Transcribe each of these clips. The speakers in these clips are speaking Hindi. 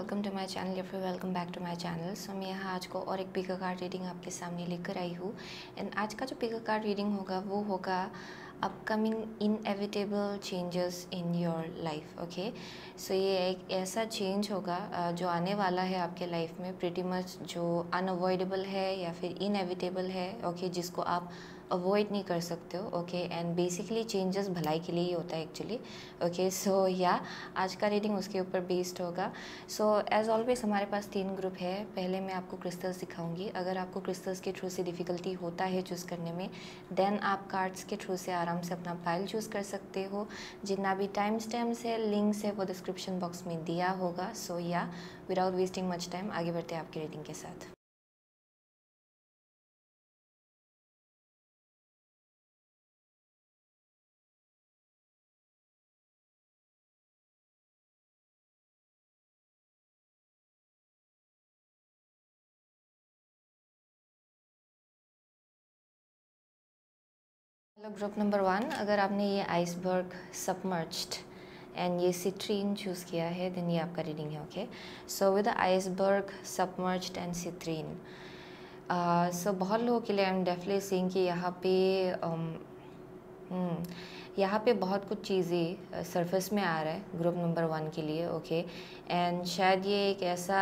वेलकम टू माय चैनल या फिर welcome back to my channel so मैं यहाँ आज को और एक पिकर कार्ड रीडिंग आपके सामने लेकर आई हूँ। एंड आज का जो पिकर कार्ड रीडिंग होगा वो होगा upcoming inevitable changes in your life okay so ये एक ऐसा चेंज होगा जो आने वाला है आपके लाइफ में प्रिटी मच जो अनअवॉइडेबल है या फिर इनएविटेबल है ओके okay, जिसको आप अवॉइड नहीं कर सकते हो ओके एंड बेसिकली चेंजेस भलाई के लिए ही होता है एक्चुअली ओके सो या आज का रीडिंग उसके ऊपर बेस्ड होगा। सो एज ऑलवेज हमारे पास तीन ग्रुप है। पहले मैं आपको क्रिस्टल्स दिखाऊँगी। अगर आपको क्रिस्टल्स के थ्रू से डिफ़िकल्टी होता है चूज़ करने में देन आप कार्ड्स के थ्रू से आराम से अपना फ़ाइल चूज़ कर सकते हो। जितना भी टाइम स्टैम्प्स है लिंक्स है, वो डिस्क्रिप्शन बॉक्स में दिया होगा। सो या विदाउट वेस्टिंग मच टाइम आगे बढ़ते हैं आपकी रीडिंग के साथ। ग्रुप नंबर वन अगर आपने ये आइसबर्ग सबमर्ज्ड एंड ये सिट्रीन चूज़ किया है देन ये आपका रीडिंग है okay so with iceberg submerged and citrine so बहुत लोगों के लिए आई एम डेफिनेटली सीइंग कि यहाँ पे um, यहाँ पे बहुत कुछ चीज़ें सरफेस में आ रहा है ग्रुप नंबर वन के लिए ओके एंड शायद ये एक ऐसा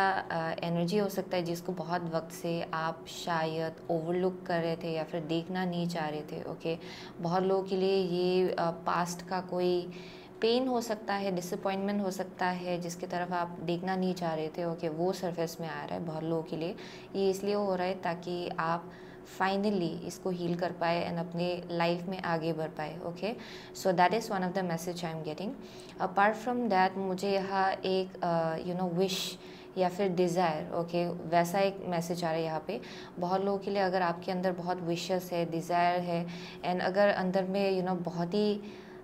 एनर्जी हो सकता है जिसको बहुत वक्त से आप शायद ओवरलुक कर रहे थे या फिर देखना नहीं चाह रहे थे ओके बहुत लोगों के लिए ये पास्ट का कोई पेन हो सकता है डिसअपॉइंटमेंट हो सकता है, जिसकी तरफ़ आप देखना नहीं चाह रहे थे ओके वो सरफेस में आ रहा है बहुत लोगों के लिए। ये इसलिए हो रहा है ताकि आप फाइनली इसको हील कर पाए एंड अपने लाइफ में आगे बढ़ पाए okay so that is one of the message I am getting apart from that मुझे यहाँ एक यू नो विश या फिर डिज़ायर ओके okay, वैसा एक मैसेज आ रहा है यहाँ पे। बहुत लोगों के लिए अगर आपके अंदर बहुत विशेस है डिज़ायर है एंड अगर अंदर में यू you नो know, बहुत ही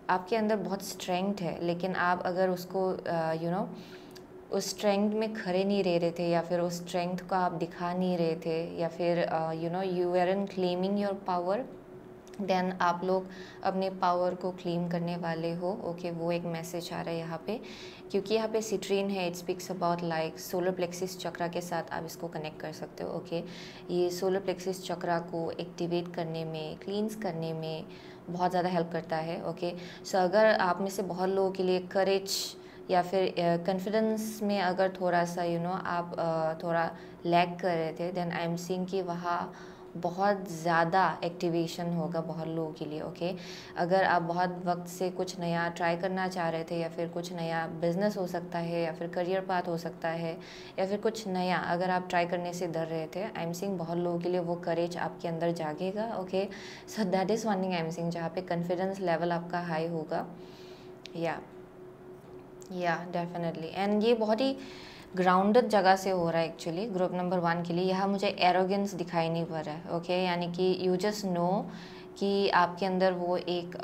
आपके अंदर बहुत स्ट्रेंथ है लेकिन आप अगर उसको you uh, know you know, उस स्ट्रेंथ में खड़े नहीं रह रहे थे या फिर उस स्ट्रेंथ को आप दिखा नहीं रहे थे या फिर you know you are in claiming your power then आप लोग अपने पावर को क्लेम करने वाले हो ओके okay, वो एक मैसेज आ रहा है यहाँ पे क्योंकि यहाँ पे सिट्रीन है it speaks about like solar plexus chakra के साथ आप इसको कनेक्ट कर सकते हो ओके okay? ये सोलर प्लेक्सिस चक्रा को एक्टिवेट करने में क्लींस करने में बहुत ज़्यादा हेल्प करता है ओके okay? सो so, अगर आप में से बहुत लोगों के लिए करेज या फिर कॉन्फिडेंस में अगर थोड़ा सा यू you नो know, आप थोड़ा लैग कर रहे थे देन आई एम सीइंग कि वहाँ बहुत ज़्यादा एक्टिवेशन होगा बहुत लोगों के लिए ओके okay? अगर आप बहुत वक्त से कुछ नया ट्राई करना चाह रहे थे या फिर कुछ नया बिज़नेस हो सकता है या फिर करियर पाथ हो सकता है या फिर कुछ नया अगर आप ट्राई करने से डर रहे थे आई एम सिंग बहुत लोगों के लिए वो करेज आपके अंदर जागेगा okay so that is one thing I am seeing जहाँ पे कॉन्फिडेंस लेवल आपका हाई होगा या yeah. या डेफिनेटली एंड ये बहुत ही ग्राउंडेड जगह से हो रहा है एक्चुअली ग्रुप नंबर वन के लिए। यहाँ मुझे एरोगेंस दिखाई नहीं पड़ रहा है ओके okay? यानी कि यू जस्ट नो कि आपके अंदर वो एक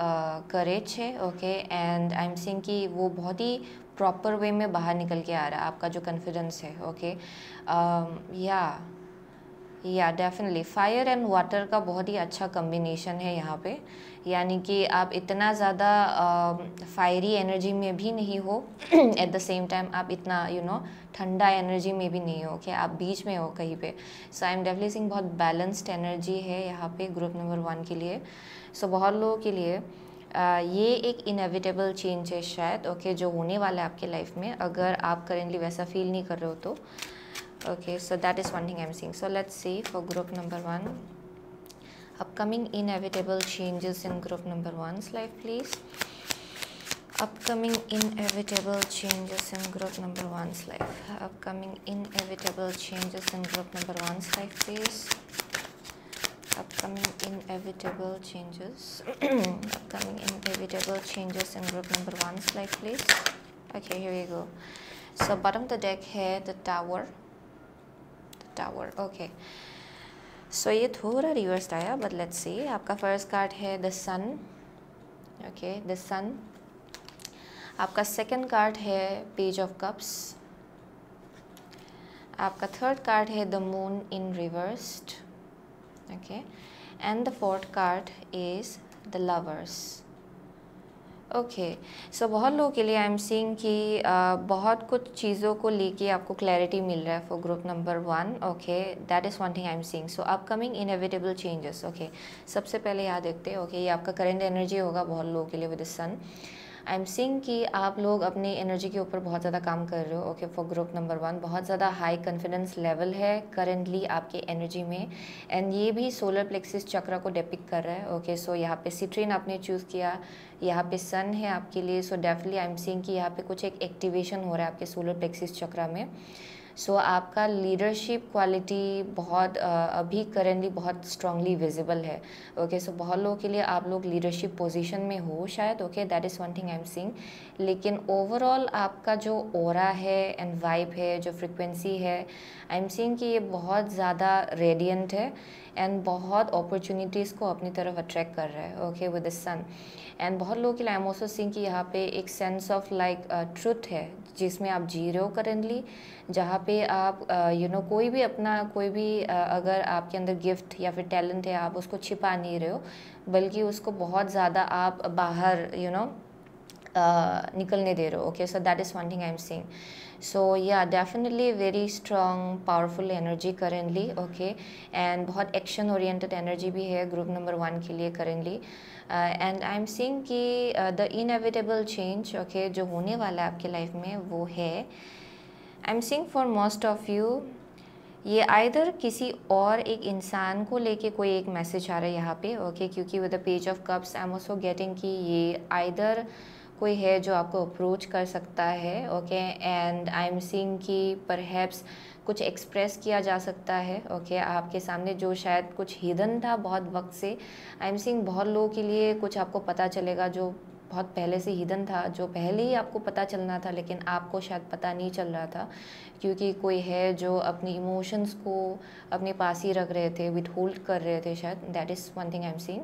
करेज है okay and I am seeing कि वो बहुत ही प्रॉपर वे में बाहर निकल के आ रहा है, आपका जो कॉन्फिडेंस है ओके या या डेफिनेटली फायर एंड वाटर का बहुत ही अच्छा कम्बिनेशन है यहाँ पे। यानी कि आप इतना ज़्यादा फायरी एनर्जी में भी नहीं हो। एट द सेम टाइम आप इतना यू नो ठंडा एनर्जी में भी नहीं हो कि आप बीच में हो कहीं पे। So I am definitely seeing बहुत बैलेंस्ड एनर्जी है यहाँ पे ग्रुप नंबर वन के लिए। सो so, बहुत लोगों के लिए Uh, ये एक इनएविटेबल चेंज है शायद ओके okay, जो होने वाला है आपके लाइफ में। अगर आप करेंटली वैसा फील नहीं कर रहे हो तो। Okay so that is one thing i'm seeing. So let's see for group number one. Upcoming inevitable changes in group number one's life please. Upcoming inevitable changes in group number one's life upcoming inevitable changes in group number one's life please. Upcoming inevitable changes. Upcoming inevitable changes in group number one's life please. Okay here we go. So bottom of the deck here the tower tower okay so ये थोड़ा रिवर्स आया बट लेट्स सी आपका फ़र्स्ट कार्ड है the sun okay the sun आपका सेकंड कार्ड है पेज ऑफ़ कप्स आपका थर्ड कार्ड है the moon in reversed okay and the fourth card is the lovers okay so बहुत लोगों के लिए आई एम सीइंग कि बहुत कुछ चीज़ों को लेके आपको क्लैरिटी मिल रहा है for group number one okay that is one thing I am seeing so upcoming inevitable changes okay सबसे पहले यहाँ देखते हैं. ओके okay, ये आपका करेंट एनर्जी होगा बहुत लोगों के लिए with sun I am seeing कि आप लोग अपनी एनर्जी के ऊपर बहुत ज़्यादा काम कर रहे हो। Okay for group number one बहुत ज़्यादा हाई कॉन्फिडेंस लेवल है करेंटली आपके एनर्जी में। एंड ये भी सोलर प्लेक्सिस चक्र को डेपिक कर रहा है। ओके सो यहाँ पे सिट्रीन आपने चूज़ किया। यहाँ पे सन है आपके लिए। So definitely I am seeing कि यहाँ पे कुछ एक एक्टिवेशन हो रहा है आपके सोलर प्लेक्सिस चक्रा में। सो so, आपका लीडरशिप क्वालिटी बहुत अभी करेंटली बहुत स्ट्रांगली विजिबल है। ओके okay, सो so बहुत लोगों के लिए आप लोग लीडरशिप पोजीशन में हो शायद। Okay that is one thing I am seeing लेकिन ओवरऑल आपका जो ओरा है एंड वाइब है जो फ्रिक्वेंसी है आई एम सिंग कि ये बहुत ज़्यादा रेडियंट है। एंड बहुत अपॉर्चुनिटीज़ को अपनी तरफ़ अट्रैक्ट कर रहा है okay with the sun and बहुत लोगों के लिए आई एम ऑल्सो सिंग कि यहाँ पे एक सेंस ऑफ़ लाइक ट्रुथ है जिसमें आप जी रहे हो करेंटली जहाँ पे आप you uh, know you know, कोई भी अपना कोई भी uh, अगर आपके अंदर गिफ्ट या फिर टैलेंट है आप उसको छिपा नहीं रहे हो बल्कि उसको बहुत ज़्यादा आप बाहर you you know know, uh, निकलने दे रहे हो okay so that is one thing I am seeing so या definitely very strong powerful energy currently okay and बहुत एक्शन ओरिएंटेड एनर्जी भी है ग्रुप नंबर वन के लिए currently and I am seeing कि द इनएविटेबल चेंज ओके जो होने वाला है आपके लाइफ में, वो है। I am seeing for most of you ये आइधर किसी और एक इंसान को लेके कोई एक मैसेज आ रहा है यहाँ पे ओके okay? क्योंकि with the page of cups I am also getting कि ये आइदर कोई है जो आपको अप्रोच कर सकता है okay and I am seeing कि परहैप्स कुछ एक्सप्रेस किया जा सकता है ओके okay? आपके सामने जो शायद कुछ हिदन था बहुत वक्त से आई एम सीइंग बहुत लोगों के लिए कुछ आपको पता चलेगा जो बहुत पहले से हिदन था, जो पहले ही आपको पता चलना था, लेकिन आपको शायद पता नहीं चल रहा था, क्योंकि कोई है जो अपनी इमोशंस को अपने पास ही रख रहे थे विथ होल्ड कर रहे थे शायद that is one thing I am seeing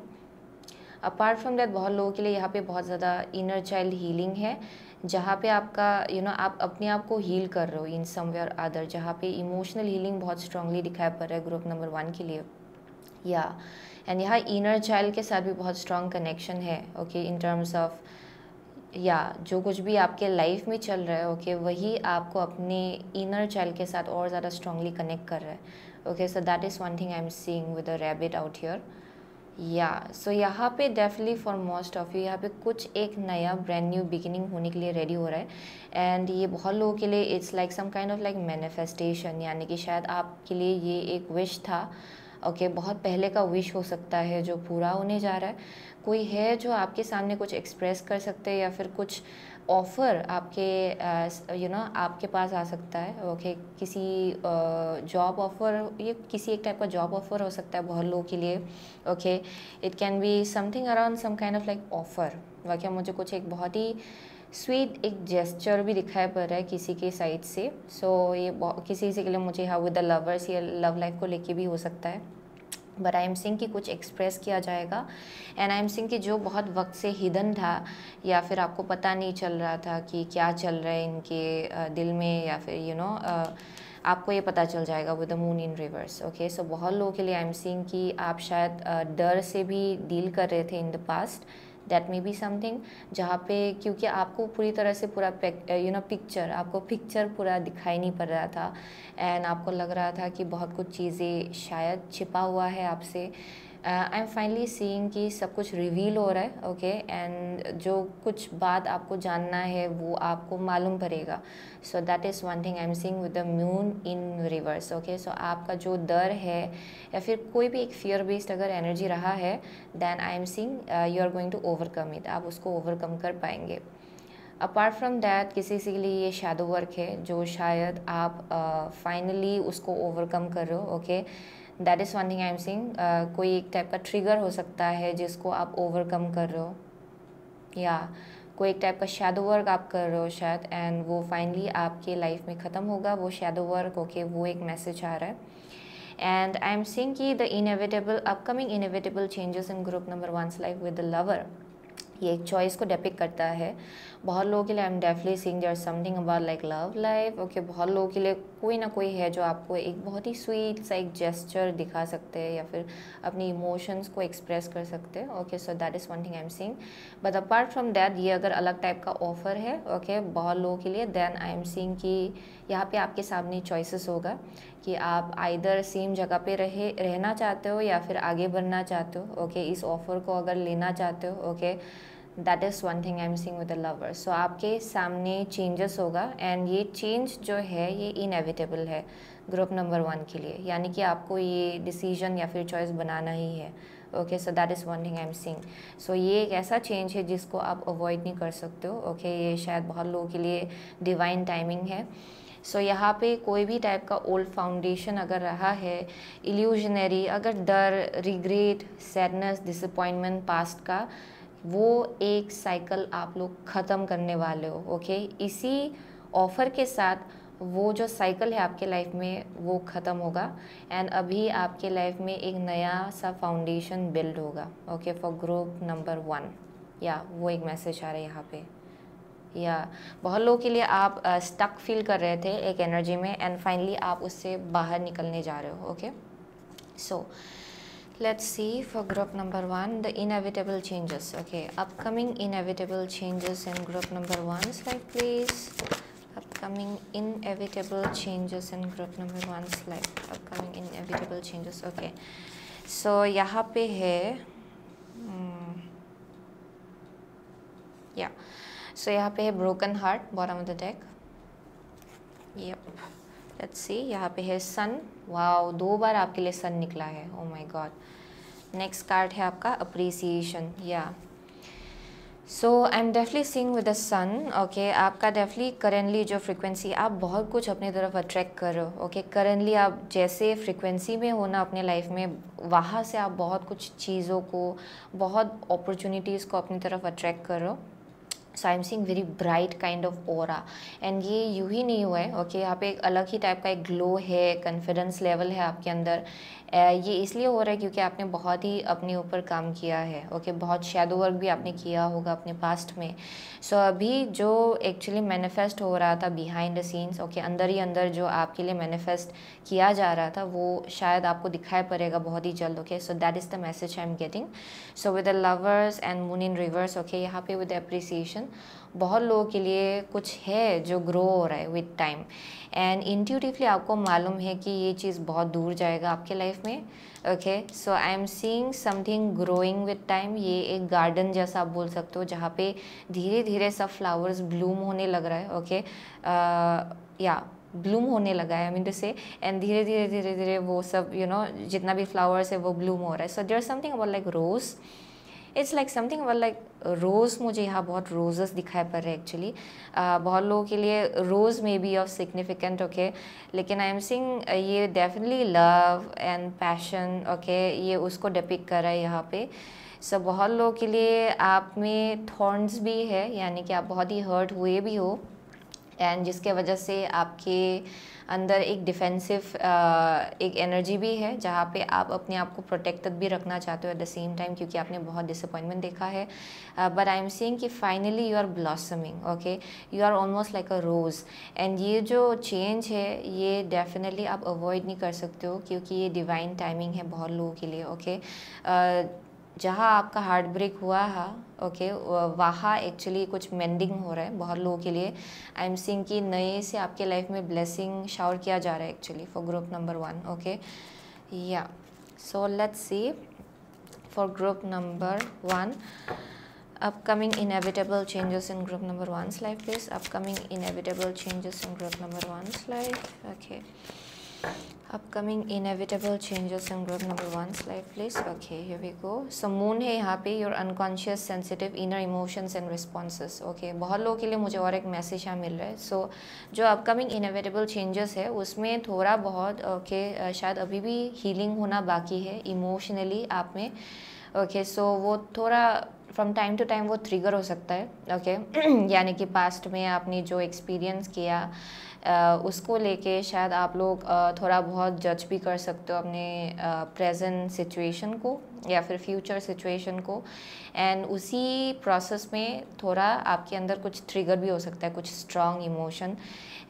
apart from that बहुत लोगों के लिए यहाँ पे बहुत ज़्यादा इनर चाइल्ड हीलिंग है जहाँ पे आपका यू you नो know, आप अपने आप को हील कर रहे हो इन सम वे और अदर जहाँ पे इमोशनल हीलिंग बहुत स्ट्रांगली दिखाई पड़ रहा है ग्रुप नंबर वन के लिए। या एंड यहाँ इनर चाइल्ड के साथ भी बहुत स्ट्रॉन्ग कनेक्शन है ओके इन टर्म्स ऑफ़ या जो कुछ भी आपके लाइफ में चल रहा है ओके okay, वही आपको अपने इनर चाइल्ड के साथ और ज़्यादा स्ट्रांगली कनेक्ट कर रहा है। Okay so that is one thing I am seeing with a rabbit out here या सो यहाँ पे definitely for most of you यहाँ पे कुछ एक नया ब्रांड न्यू बिगिनिंग होने के लिए रेडी हो रहा है। एंड ये बहुत लोगों के लिए it's like some kind of like manifestation यानी कि शायद आपके लिए ये एक विश था। ओके okay, बहुत पहले का विश हो सकता है जो पूरा होने जा रहा है। कोई है जो आपके सामने कुछ एक्सप्रेस कर सकते हैं या फिर कुछ ऑफ़र आपके यू नो आपके पास आ सकता है ओके okay, किसी जॉब ऑफ़र ये किसी एक टाइप का जॉब ऑफ़र हो सकता है बहुत लोगों के लिए okay it can be something around some kind of like offer वाकई मुझे कुछ एक बहुत ही स्वीट एक जेस्चर भी दिखाई पड़ रहा है किसी के साइड से सो so, ये किसी के लिए मुझे हाँ विद द लवर्स या लव लाइफ को लेके भी हो सकता है। बट आई एम सिंह की कुछ एक्सप्रेस किया जाएगा। एंड आई एम सिंह की जो बहुत वक्त से हिदन था या फिर आपको पता नहीं चल रहा था कि क्या चल रहा है इनके दिल में या फिर यू you नो know, आपको ये पता चल जाएगा with the moon in reverse okay so बहुत लोगों के लिए आई एम सिंह की आप शायद डर से भी डील कर रहे थे in the past that may be something जहाँ पे क्योंकि आपको पूरी तरह से पूरा यू नो पिक्चर आपको पिक्चर पूरा दिखाई नहीं पड़ रहा था। एंड आपको लग रहा था कि बहुत कुछ चीज़ें शायद छिपा हुआ है आपसे। आई एम फाइनली सीइंग कि सब कुछ रिवील हो रहा है ओके okay? एंड जो कुछ बात आपको जानना है वो आपको मालूम पड़ेगा so that is one thing I am seeing with the moon in reverse okay so आपका जो डर है या फिर कोई भी एक फियर बेस्ड अगर एनर्जी रहा है then I am seeing you are going to overcome it आप उसको ओवरकम कर पाएँगे अपार्ट फ्रॉम दैट किसी किसी के लिए ये शेडो वर्क है जो शायद आप फाइनली uh, उसको ओवरकम कर रहे हो okay okay? That is one thing I am seeing कोई एक टाइप का ट्रिगर हो सकता है जिसको आप ओवरकम कर रहे हो। या कोई एक टाइप का शेडो वर्क आप कर रहे हो शायद एंड वो फाइनली आपके लाइफ में ख़त्म होगा, वो शेडो वर्क ओके वो एक मैसेज आ रहा है। एंड आई एम सिंग की the inevitable upcoming inevitable changes in group number one life with the lover ये एक चॉइस को डेपिक करता है। बहुत लोगों के लिए I am definitely seeing there something about like love life okay बहुत लोगों के लिए कोई ना कोई है जो आपको एक बहुत ही स्वीट सा एक जेस्चर दिखा सकते हैं या फिर अपनी इमोशंस को एक्सप्रेस कर सकते हैं। Okay so that is one thing I am seeing but apart from that ये अगर अलग टाइप का ऑफ़र है ओके okay, बहुत लोगों के लिए देन आई एम सीइंग कि यहाँ पे आपके सामने चॉइसेस होगा कि आप आइदर सेम जगह पे रहे रहना चाहते हो या फिर आगे बढ़ना चाहते हो। ओके इस ऑफ़र को अगर लेना चाहते हो okay that is one thing I am seeing with the lover so आपके सामने चेंजेस होगा एंड ये चेंज जो है ये इनएविटेबल है ग्रुप नंबर वन के लिए। यानी कि आपको ये डिसीज़न या फिर चॉइस बनाना ही है। Okay so that is one thing I am seeing so ये एक ऐसा चेंज है जिसको आप अवॉइड नहीं कर सकते हो। ओके okay, ये शायद बहुत लोगों के लिए डिवाइन टाइमिंग है। सो so, यहाँ पे कोई भी टाइप का ओल्ड फाउंडेशन अगर रहा है इल्यूजनरी अगर डर रिग्रेट सैडनेस डिसअपॉइंटमेंट पास्ट का वो एक साइकिल आप लोग ख़त्म करने वाले हो ओके इसी ऑफ़र के साथ वो जो साइकिल है आपके लाइफ में वो ख़त्म होगा एंड अभी आपके लाइफ में एक नया सा फाउंडेशन बिल्ड होगा okay for group number one या वो एक मैसेज आ रहा है यहाँ पे। या बहुत लोगों के लिए आप स्टक uh, फील कर रहे थे एक एनर्जी में एंड फाइनली आप उससे बाहर निकलने जा रहे हो okay so let's see for group number one the inevitable changes okay upcoming inevitable changes in group number one slide please upcoming inevitable changes in group number one slide upcoming inevitable changes okay so यहाँ पे है या hmm, yeah. So, यहाँ पे है broken heart of the deck. Yep. Let's see. यहाँ पे है सन वाओ दो बार आपके लिए सन निकला है. Oh my god next card है आपका अप्रिसिएशन या so I am definitely seeing with the sun okay आपका डेफली करेंटली जो फ्रिक्वेंसी आप बहुत कुछ अपनी तरफ़ अट्रैक्ट कर रहे हो. ओके करेंटली आप जैसे फ्रिक्वेंसी में हो ना अपने लाइफ में, वहाँ से आप बहुत कुछ चीज़ों को, बहुत अपॉर्चुनिटीज़ को अपनी तरफ़ अट्रैक्ट कर रहे हो. So I am seeing very bright kind of aura and ये यूँ ही नहीं हुआ है ओके okay? यहाँ पे एक अलग ही टाइप का एक ग्लो है कॉन्फिडेंस लेवल है आपके अंदर ये इसलिए हो रहा है क्योंकि आपने बहुत ही अपने ऊपर काम किया है ओके बहुत शेडो वर्क भी आपने किया होगा अपने पास्ट में। सो so, अभी जो एक्चुअली मैनिफेस्ट हो रहा था बिहाइंड द सीन्स ओके अंदर ही अंदर जो आपके लिए मैनिफेस्ट किया जा रहा था वो शायद आपको दिखाई पड़ेगा बहुत ही जल्द okay so that is the message I am getting so with the lovers and moon in reverse okay यहाँ पे विद अप्रिसिएशन बहुत लोगों के लिए कुछ है जो ग्रो हो रहा है विद टाइम एंड इंट्यूटिवली आपको मालूम है कि ये चीज़ बहुत दूर जाएगा आपके लाइफ में okay so I am seeing something growing with time ये एक गार्डन जैसा आप बोल सकते हो जहाँ पे धीरे धीरे सब फ्लावर्स ब्लूम होने लग रहा है ओके या ब्लूम होने लगा है I mean to say and धीरे धीरे धीरे धीरे वो सब यू you नो know, जितना भी फ्लावर्स है वो ब्लूम हो रहा है. So there something about like rose it's like something like rose मुझे यहाँ बहुत रोजेस दिखाई पड़ रहे हैं एक्चुअली uh, बहुत लोगों के लिए rose may be of significant okay लेकिन आई एम सिंग ये definitely love and passion okay ये उसको डिपिक कर रहा है यहाँ पे. सो so, बहुत लोगों के लिए आप में थॉर्न्स भी है यानी कि आप बहुत ही हर्ट हुए भी हो. एंड जिसके वजह से आपके अंदर एक डिफेंसिव एक एनर्जी भी है जहाँ पे आप अपने आप को प्रोटेक्टेड भी रखना चाहते हो एट द सेम टाइम क्योंकि आपने बहुत डिसअपॉइंटमेंट देखा है। बट आई एम सीइंग कि finally you are blossoming okay you are almost like a rose and ये जो चेंज है ये डेफिनेटली आप अवॉइड नहीं कर सकते हो क्योंकि ये डिवाइन टाइमिंग है बहुत लोगों के लिए ओके okay? uh, जहाँ आपका हार्ट ब्रेक हुआ है ओके वहाँ एक्चुअली कुछ मेंडिंग हो रहा है बहुत लोगों के लिए। आई एम सिंह की नए से आपके लाइफ में ब्लेसिंग शावर किया जा रहा है actually for group number one okay या so let's see for group number one upcoming inevitable changes in group number one life please upcoming inevitable changes in group number one life okay upcoming inevitable changes in group number one slide please okay we go so moon है यहाँ पे your unconscious sensitive inner emotions and responses okay बहुत लोगों के लिए मुझे और एक मैसेज यहाँ मिल रहा है. सो so, जो अपकमिंग इनएविटेबल चेंजेस है उसमें थोड़ा बहुत ओके okay, शायद अभी भी हीलिंग होना बाकी है इमोशनली आप में. ओके okay, सो so वो थोड़ा फ्रॉम टाइम टू टाइम वो ट्रिगर हो सकता है. Okay okay? यानी कि पास्ट में आपने जो एक्सपीरियंस किया उसको लेके शायद आप लोग थोड़ा बहुत जज भी कर सकते हो अपने प्रेजेंट सिचुएशन को या फिर फ्यूचर सिचुएशन को। एंड उसी प्रोसेस में थोड़ा आपके अंदर कुछ ट्रिगर भी हो सकता है, कुछ strong emotion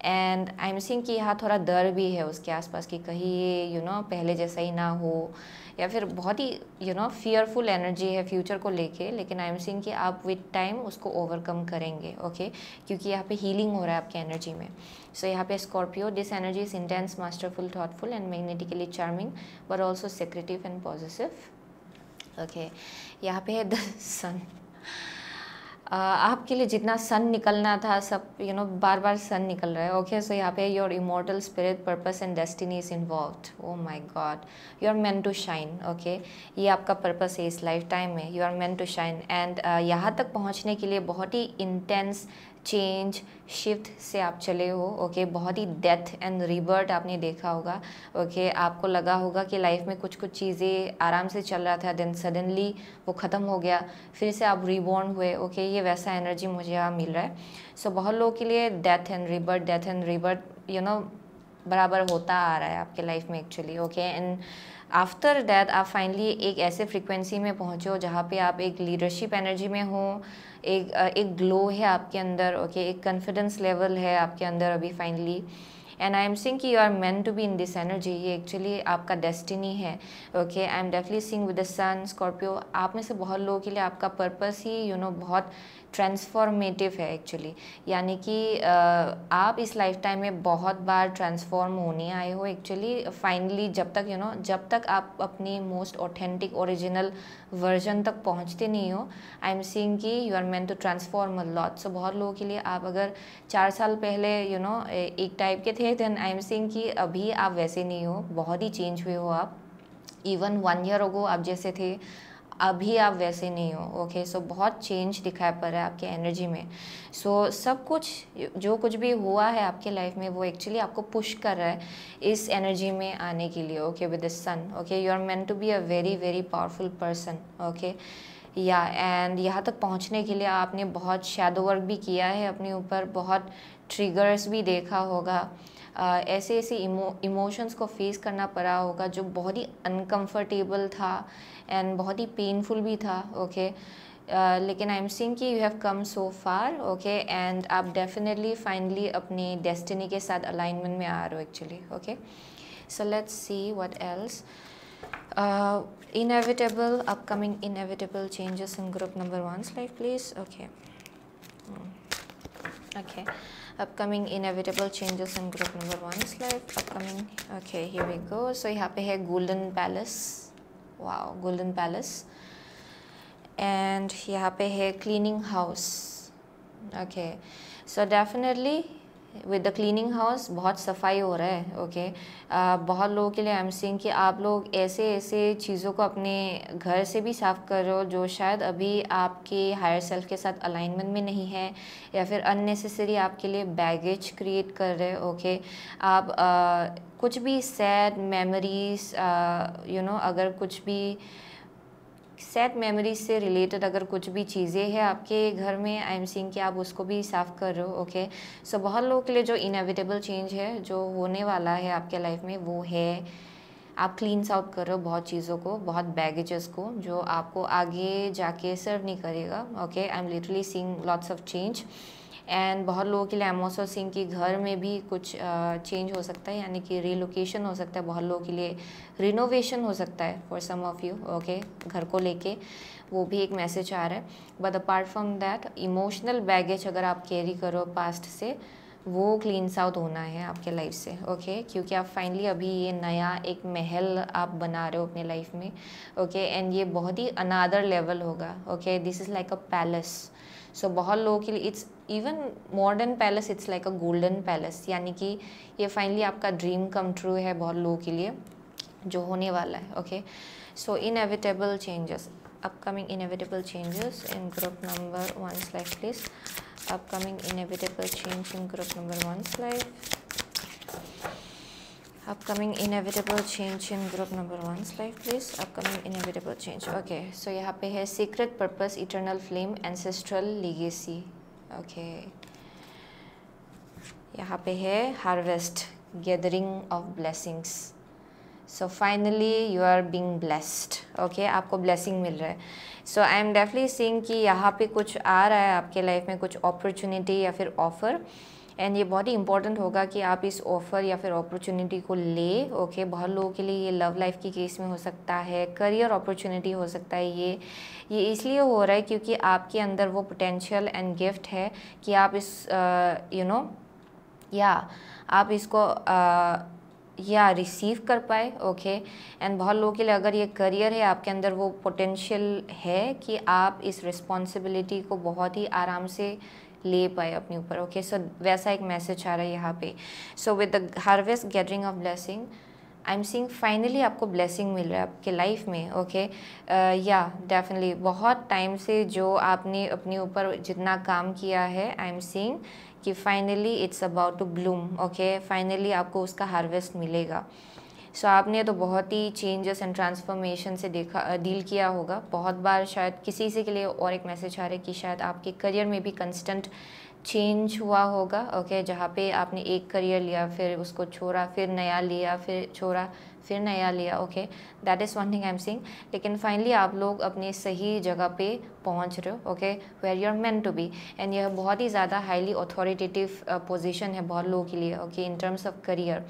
and I am seeing कि यहाँ थोड़ा डर भी है उसके आसपास कि कहीं ये यू नो पहले जैसा ही ना हो। या फिर बहुत ही यू नो फियरफुल एनर्जी है फ्यूचर को लेके लेकिन आई एम सिंह कि आप विद टाइम उसको ओवरकम करेंगे ओके okay? क्योंकि यहाँ पे हीलिंग हो रहा है आपकी एनर्जी में। सो so, यहाँ पे Scorpio this energy is intense masterful thoughtful and magnetically charming but also secretive and positive okay यहाँ पे है द सन आपके लिए जितना सन निकलना था, सब यू नो बार बार सन निकल रहा है। ओके सो यहाँ पे your immortal spirit purpose and destiny is involve oh my god you are meant to shine okay ये आपका पर्पस है, इस लाइफ टाइम में you are meant to shine and यहाँ तक पहुँचने के लिए बहुत ही इंटेंस चेंज शिफ्ट से आप चले हो ओके? बहुत ही डेथ एंड रिबर्ट आपने देखा होगा ओके? आपको लगा होगा कि लाइफ में कुछ कुछ चीज़ें आराम से चल रहा था देन सडनली वो ख़त्म हो गया फिर से आप रिबॉर्न हुए ओके? ये वैसा एनर्जी मुझे यहाँ मिल रहा है सो so, बहुत लोगों के लिए death and rebirth death and rebirth you know बराबर होता आ रहा है आपके लाइफ में actually okay and after death आप फाइनली एक ऐसे फ्रिक्वेंसी में पहुँचो जहाँ पे आप एक लीडरशिप एनर्जी में हो एक एक ग्लो है आपके अंदर ओके okay? एक कॉन्फिडेंस लेवल है आपके अंदर अभी finally and I am seeing कि you are meant to be in this energy ये एक्चुअली आपका डेस्टिनी है okay I am definitely seeing with the sun Scorpio आप में से बहुत लोगों के लिए आपका पर्पस ही यू you नो know, बहुत ट्रांसफॉर्मेटिव है एक्चुअली यानी कि आप इस लाइफ टाइम में बहुत बार ट्रांसफॉर्म होने आए हो एक्चुअली फाइनली जब तक यू you नो know, जब तक आप अपनी मोस्ट ऑथेंटिक ओरिजिनल वर्जन तक पहुँचते नहीं हो आई एम सीइंग कि you are meant to transform a lot so बहुत लोगों के लिए आप अगर चार साल पहले यू you नो know, एक टाइप के थे देन आई एम सीइंग कि अभी आप वैसे नहीं हो बहुत ही चेंज हुए हो आप। इवन वन ईयर अगो आप जैसे थे अभी आप वैसे नहीं हो ओके सो बहुत चेंज दिखाई पड़ रहा है आपके एनर्जी में। सो so, सब कुछ जो कुछ भी हुआ है आपके लाइफ में वो एक्चुअली आपको पुश कर रहा है इस एनर्जी में आने के लिए okay with the sun okay you are meant to be a very very powerful person okay या एंड यहाँ तक पहुँचने के लिए आपने बहुत शेडो वर्क भी किया है अपने ऊपर बहुत ट्रिगर्स भी देखा होगा। ऐसे ऐसे इमोशंस को फेस करना पड़ा होगा जो बहुत ही अनकम्फर्टेबल था एंड बहुत ही पेनफुल भी था ओके लेकिन आई एम सिंग कि you have come so far okay and आप डेफिनेटली फाइनली अपनी डेस्टिनी के साथ अलाइनमेंट में आ रहे हो actually okay so let's see what else inevitable, upcoming inevitable changes in group number one life, please. Okay hmm. Okay upcoming inevitable changes in group number one's life upcoming okay here we go so यहाँ पे है golden palace wow golden palace and यहाँ पे है cleaning house okay so definitely with the cleaning house बहुत सफ़ाई हो रहा है ओके okay? uh, बहुत लोगों के लिए आई एम सिंग कि आप लोग ऐसे ऐसे चीज़ों को अपने घर से भी साफ़ कर रहे हो जो शायद अभी आपके हायर सेल्फ के साथ अलाइनमेंट में नहीं है या फिर अननेसेसरी आपके लिए बैगेज क्रिएट कर रहे हो ओके okay? आप uh, कुछ भी सैड मेमोरीज यू नो अगर कुछ भी सैड मेमोरीज से रिलेटेड अगर कुछ भी चीज़ें हैं आपके घर में आई एम सीइंग कि आप उसको भी साफ़ कर रहे हो ओके सो बहुत लोगों के लिए जो इनएविटेबल चेंज है, जो होने वाला है आपके लाइफ में, वो है आप क्लीन आउट कर रहे हो बहुत चीज़ों को, बहुत बैगेजेस को, जो आपको आगे जाके सर्व नहीं करेगा okay I am literally seeing lots of change and बहुत लोगों के लिए एमोसो सिंह की घर में भी कुछ चेंज हो सकता है, यानी कि रिलोकेशन हो सकता है। बहुत लोगों के लिए रिनोवेशन हो सकता है for some of you okay घर को लेके, वो भी एक मैसेज आ रहा है। But apart from that emotional baggage अगर आप कैरी करो पास्ट से, वो क्लीन आउट होना है आपके लाइफ से ओके okay? क्योंकि आप फाइनली अभी ये नया एक महल आप बना रहे हो अपने लाइफ में ओके okay? एंड ये बहुत ही अनादर लेवल होगा okay this is like a palace so so, बहुत लोगों के लिए it's even modern palace it's like a golden palace यानी कि ये फाइनली आपका ड्रीम कम ट्रू है बहुत लोगों के लिए जो होने वाला है okay so inevitable changes upcoming inevitable changes in group number one life please upcoming inevitable change in group number one life upcoming inevitable change in group number one life please upcoming inevitable change okay so यहाँ पे है secret purpose eternal flame ancestral legacy okay यहाँ पे है harvest gathering of blessings so finally you are being blessed okay आपको ब्लैसिंग मिल रहा है. सो आई एम डेफली सींग कि यहाँ पे कुछ आ रहा है आपके लाइफ में कुछ अपॉर्चुनिटी या फिर ऑफ़र एंड ये बहुत ही इंपॉर्टेंट होगा कि आप इस ऑफ़र या फिर अपॉर्चुनिटी को ले ओके okay? बहुत लोगों के लिए ये लव लाइफ की केस में हो सकता है करियर अपॉर्चुनिटी हो सकता है ये ये इसलिए हो रहा है क्योंकि आपके अंदर वो पोटेंशियल एंड गिफ्ट है कि आप इस यू नो या आप इसको uh, या रिसीव कर पाए ओके एंड बहुत लोगों के लिए अगर ये करियर है आपके अंदर वो पोटेंशियल है कि आप इस रिस्पॉन्सिबिलिटी को बहुत ही आराम से ले पाए अपने ऊपर। ओके सो वैसा एक मैसेज आ रहा है यहाँ पे। So with the harvest gathering of blessing I am seeing finally आपको ब्लेसिंग मिल रहा है आपके लाइफ में। ओके या डेफिनेटली बहुत टाइम से जो आपने अपने ऊपर जितना काम किया है आई एम सींग कि finally it's about to bloom okay finally आपको उसका हार्वेस्ट मिलेगा। सो so, आपने तो बहुत ही चेंजेस एंड ट्रांसफॉर्मेशन से देखा डील किया होगा। बहुत बार शायद किसी से के लिए और एक मैसेज आ रहा है कि शायद आपके करियर में भी कंस्टेंट चेंज हुआ होगा ओके okay, जहाँ पे आपने एक करियर लिया फिर उसको छोड़ा फिर नया लिया फिर छोड़ा फिर नया लिया okay that is one thing I am seeing लेकिन फाइनली आप लोग अपने सही जगह पे पहुँच रहे हो okay where you are meant to be and यह बहुत ही ज़्यादा हाईली अथॉरिटेटिव पोजिशन है बहुत लोगों के लिए okay in terms of career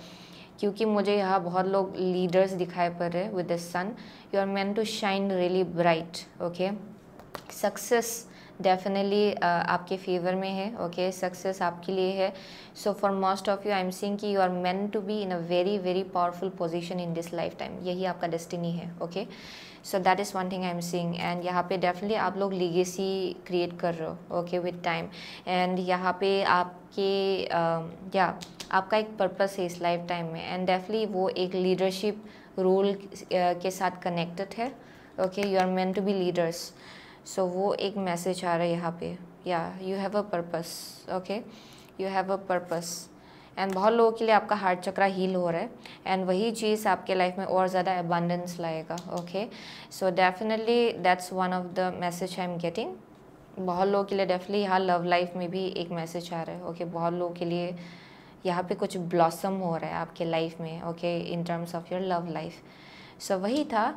क्योंकि मुझे यहाँ बहुत लोग लीडर्स दिखाई पड़ रहे with the sun you are meant to shine really bright okay success definitely आपके फेवर में है ओके सक्सेस आपके लिए है. So for most of you I am seeing कि you are meant to be in a very very powerful position in this life time यही आपका डेस्टिनी है okay so that is one thing I am seeing and यहाँ पे डेफिनेटली आप लोग लीगेसी क्रिएट कर रहे हो ओके विद टाइम एंड यहाँ पे आपके या uh, आपका एक पर्पस है इस लाइफ टाइम में। एंड डेफली वो एक लीडरशिप रोल के साथ कनेक्टेड है। Okay you are meant to be leaders so वो एक मैसेज आ रहा है यहाँ पे। या you have a purpose okay you have a purpose and बहुत लोगों के लिए आपका हार्ट चक्रा हील हो रहा है। एंड वही चीज़ आपके लाइफ में और ज़्यादा अबांडेंस लाएगा। Okay so definitely that's one of the message I am getting बहुत लोगों के लिए डेफिनेटली यहाँ लव लाइफ में भी एक मैसेज आ रहा है। Okay okay? बहुत लोगों के लिए यहाँ पे कुछ ब्लॉसम हो रहा है आपके लाइफ में okay in terms of your love life so वही था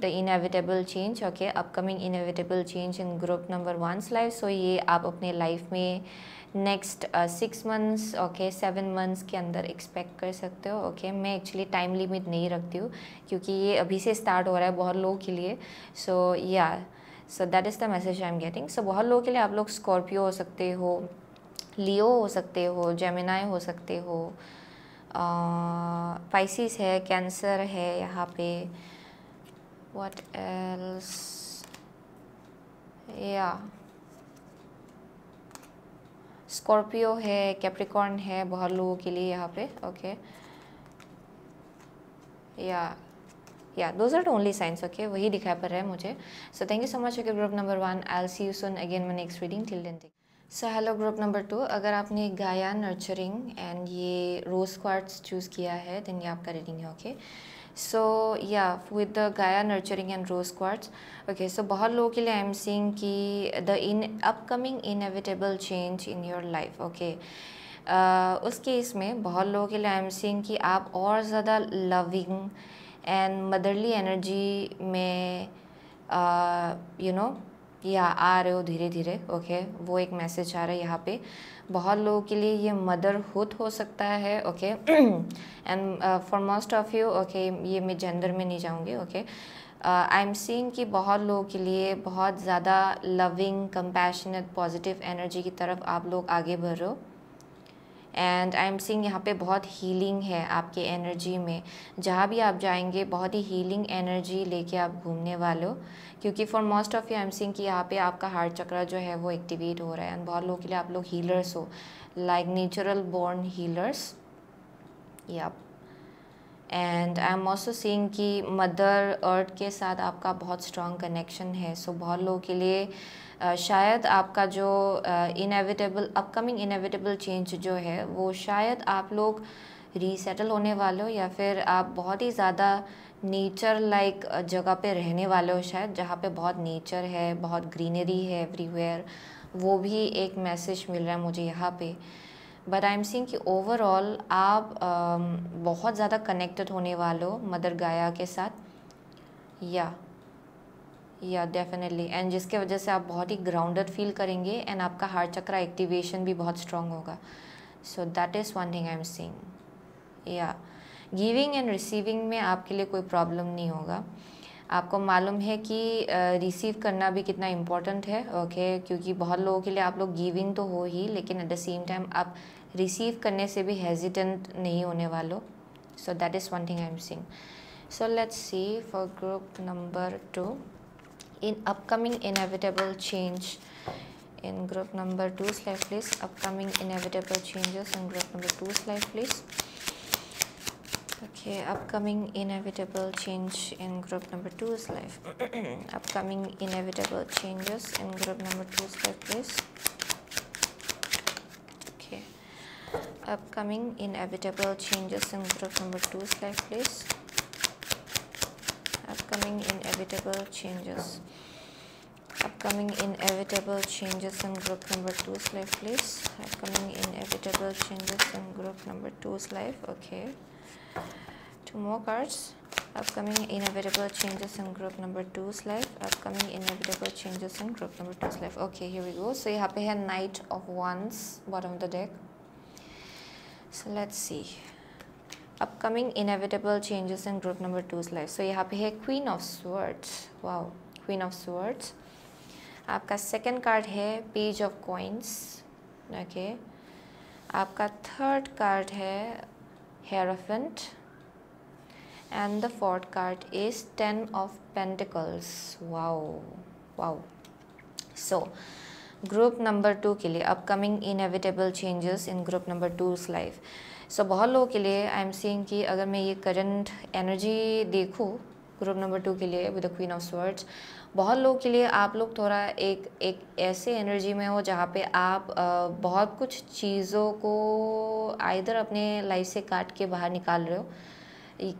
the inevitable change okay upcoming inevitable change in group number one's life so ये आप अपने लाइफ में next six months okay seven months के अंदर एक्सपेक्ट कर सकते हो ओके okay? मैं एक्चुअली टाइम लिमिट नहीं रखती हूँ, क्योंकि ये अभी से स्टार्ट हो रहा है बहुत लोगों के लिए. सो या so that is the message I am getting so बहुत लोगों के लिए आप लोग स्कॉर्पियो हो सकते हो लियो हो सकते हो जेमिनाई हो सकते हो पाइसिस है कैंसर है यहाँ पे व्हाट एल्स या स्कॉर्पियो है कैप्रिकॉर्न है, बहुत लोगों के लिए यहाँ पे ओके या या those are only signs okay वही दिखाई पड़ रहा है मुझे. So thank you so much okay group number one I'll see you soon again my next reading till then so hello group number two अगर आपने गाया नर्चरिंग एंड ये रोज क्वार्ट्स चूज़ किया है देन ये आपका रीडिंग है ओके सो या with the Gaia nurturing and rose quartz okay so बहुत लोगों के लिए आई एम सीइंग कि the in upcoming inevitable change in your life okay उस केस में बहुत लोगों के लिए आई एम सीइंग कि आप और ज़्यादा लविंग एंड मदरली एनर्जी में यू uh, नो know, या आ रहे हो धीरे धीरे ओके वो एक मैसेज आ रहा है यहाँ पे। बहुत लोगों के लिए ये मदरहुड हो सकता है okay and for most of you okay ये मैं जेंडर में नहीं जाऊँगी ओके आई एम सीइंग कि बहुत लोगों के लिए बहुत ज़्यादा लविंग कंपैशनेट पॉजिटिव एनर्जी की तरफ़ आप लोग आगे बढ़ रहे हो। एंड आई एम सीइंग यहाँ पे बहुत हीलिंग है आपके एनर्जी में। जहाँ भी आप जाएँगे बहुत ही हीलिंग एनर्जी लेके आप घूमने वाले हो। क्योंकि for most of you I am seeing कि यहाँ पे आपका हार्ट चक्र जो है वो एक्टिवेट हो रहा है। एंड बहुत लोगों के लिए आप लोग हीलर्स हो। लाइक नेचुरल बॉर्न हीलर्स या and I am also seeing कि मदर अर्थ के साथ आपका बहुत स्ट्रॉन्ग कनेक्शन है। सो so, बहुत लोगों के लिए uh, शायद आपका जो इनएविटेबल अपकमिंग इनएविटेबल चेंज जो है वो शायद आप लोग रीसेटल होने वाले हो या फिर आप बहुत ही ज़्यादा नेचर लाइक जगह पे रहने वाले हो शायद, जहाँ पे बहुत नेचर है, बहुत ग्रीनरी है एवरीवेयर वो भी एक मैसेज मिल रहा है मुझे यहाँ पे। बट आई एम सीइंग कि ओवरऑल आप बहुत ज़्यादा कनेक्टेड होने वाले हो मदर गाया के साथ। या या डेफिनेटली एंड जिसके वजह से आप बहुत ही ग्राउंडेड फील करेंगे एंड आपका हार्ट चक्रा एक्टिवेशन भी बहुत स्ट्रॉन्ग होगा। So that is one thing I am seeing या गिविंग एंड रिसीविंग में आपके लिए कोई प्रॉब्लम नहीं होगा। आपको मालूम है कि रिसीव करना भी कितना इम्पोर्टेंट है ओके? क्योंकि बहुत लोगों के लिए आप लोग गिविंग तो हो ही, लेकिन एट द सेम टाइम आप रिसीव करने से भी हेजिटेंट नहीं होने वालों so that is one thing I am seeing so let's see for group number two in upcoming inevitable change, in group number 2 slide please upcoming inevitable changes in group number 2 slide please okay upcoming inevitable change in group number 2 life. upcoming inevitable changes in group number 2 life, please. Okay. Upcoming inevitable changes in group number 2 slide please. Upcoming inevitable changes. Upcoming inevitable changes in group number two's life please. Upcoming inevitable changes in group number two's life. Okay two more cards upcoming inevitable changes in group number two's life upcoming inevitable changes in group number two's life okay here we go so you have a knight of wands bottom of the deck so let's see upcoming inevitable changes in group number two's life so यहाँ पे है queen of swords wow queen of swords आपका सेकंड कार्ड है पेज ऑफ कॉइन्स ओके आपका थर्ड कार्ड है Hierophant and the fourth card is ten of pentacles wow wow so group number two के लिए upcoming inevitable changes in group number two's life so बहुत लोगों के लिए आई एम सीइंग कि अगर मैं ये करंट एनर्जी देखूँ ग्रुप नंबर टू के लिए with the queen of swords बहुत लोगों के लिए आप लोग थोड़ा एक एक ऐसे एनर्जी में हो जहाँ पे आप बहुत कुछ चीज़ों को आइधर अपने लाइफ से काट के बाहर निकाल रहे हो।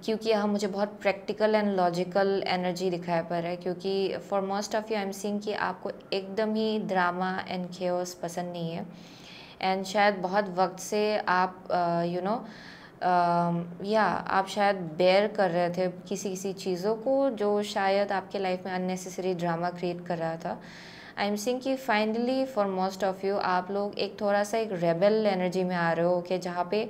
क्योंकि यहाँ मुझे बहुत प्रैक्टिकल एंड लॉजिकल एनर्जी दिखाया पर है क्योंकि for most of you I am seeing कि आपको एकदम ही ड्रामा एंड खेस पसंद नहीं है। एंड शायद बहुत वक्त से आप यू नो या, आप शायद बेयर कर रहे थे किसी किसी चीज़ों को जो शायद आपके लाइफ में अननेसेसरी ड्रामा क्रिएट कर रहा था। आई एम सिंग कि finally for most of you आप लोग एक थोड़ा सा एक रेबल एनर्जी में आ रहे हो कि जहाँ पे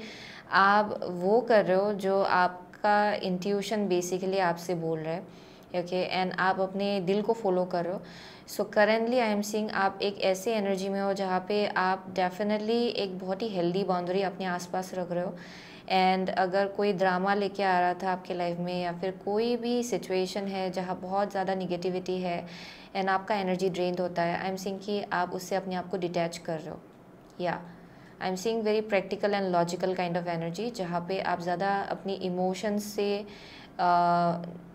आप वो कर रहे हो जो आपका इंट्यूशन बेसिकली आपसे बोल रहा है ओके एंड आप अपने दिल को फॉलो कर रहे हो। So currently I am seeing आप एक ऐसे एनर्जी में हो जहाँ पे आप डेफिनेटली एक बहुत ही हेल्दी बाउंड्री अपने आसपास रख रहे हो। एंड अगर कोई ड्रामा लेके आ रहा था आपके लाइफ में या फिर कोई भी सिचुएशन है जहाँ बहुत ज़्यादा निगेटिविटी है एंड आपका एनर्जी ड्रेन होता है आई एम सिंग कि आप उससे अपने आप को डिटैच कर रहे हो। या I am seeing very practical and logical kind of energy जहाँ पे आप ज़्यादा अपनी इमोशंस से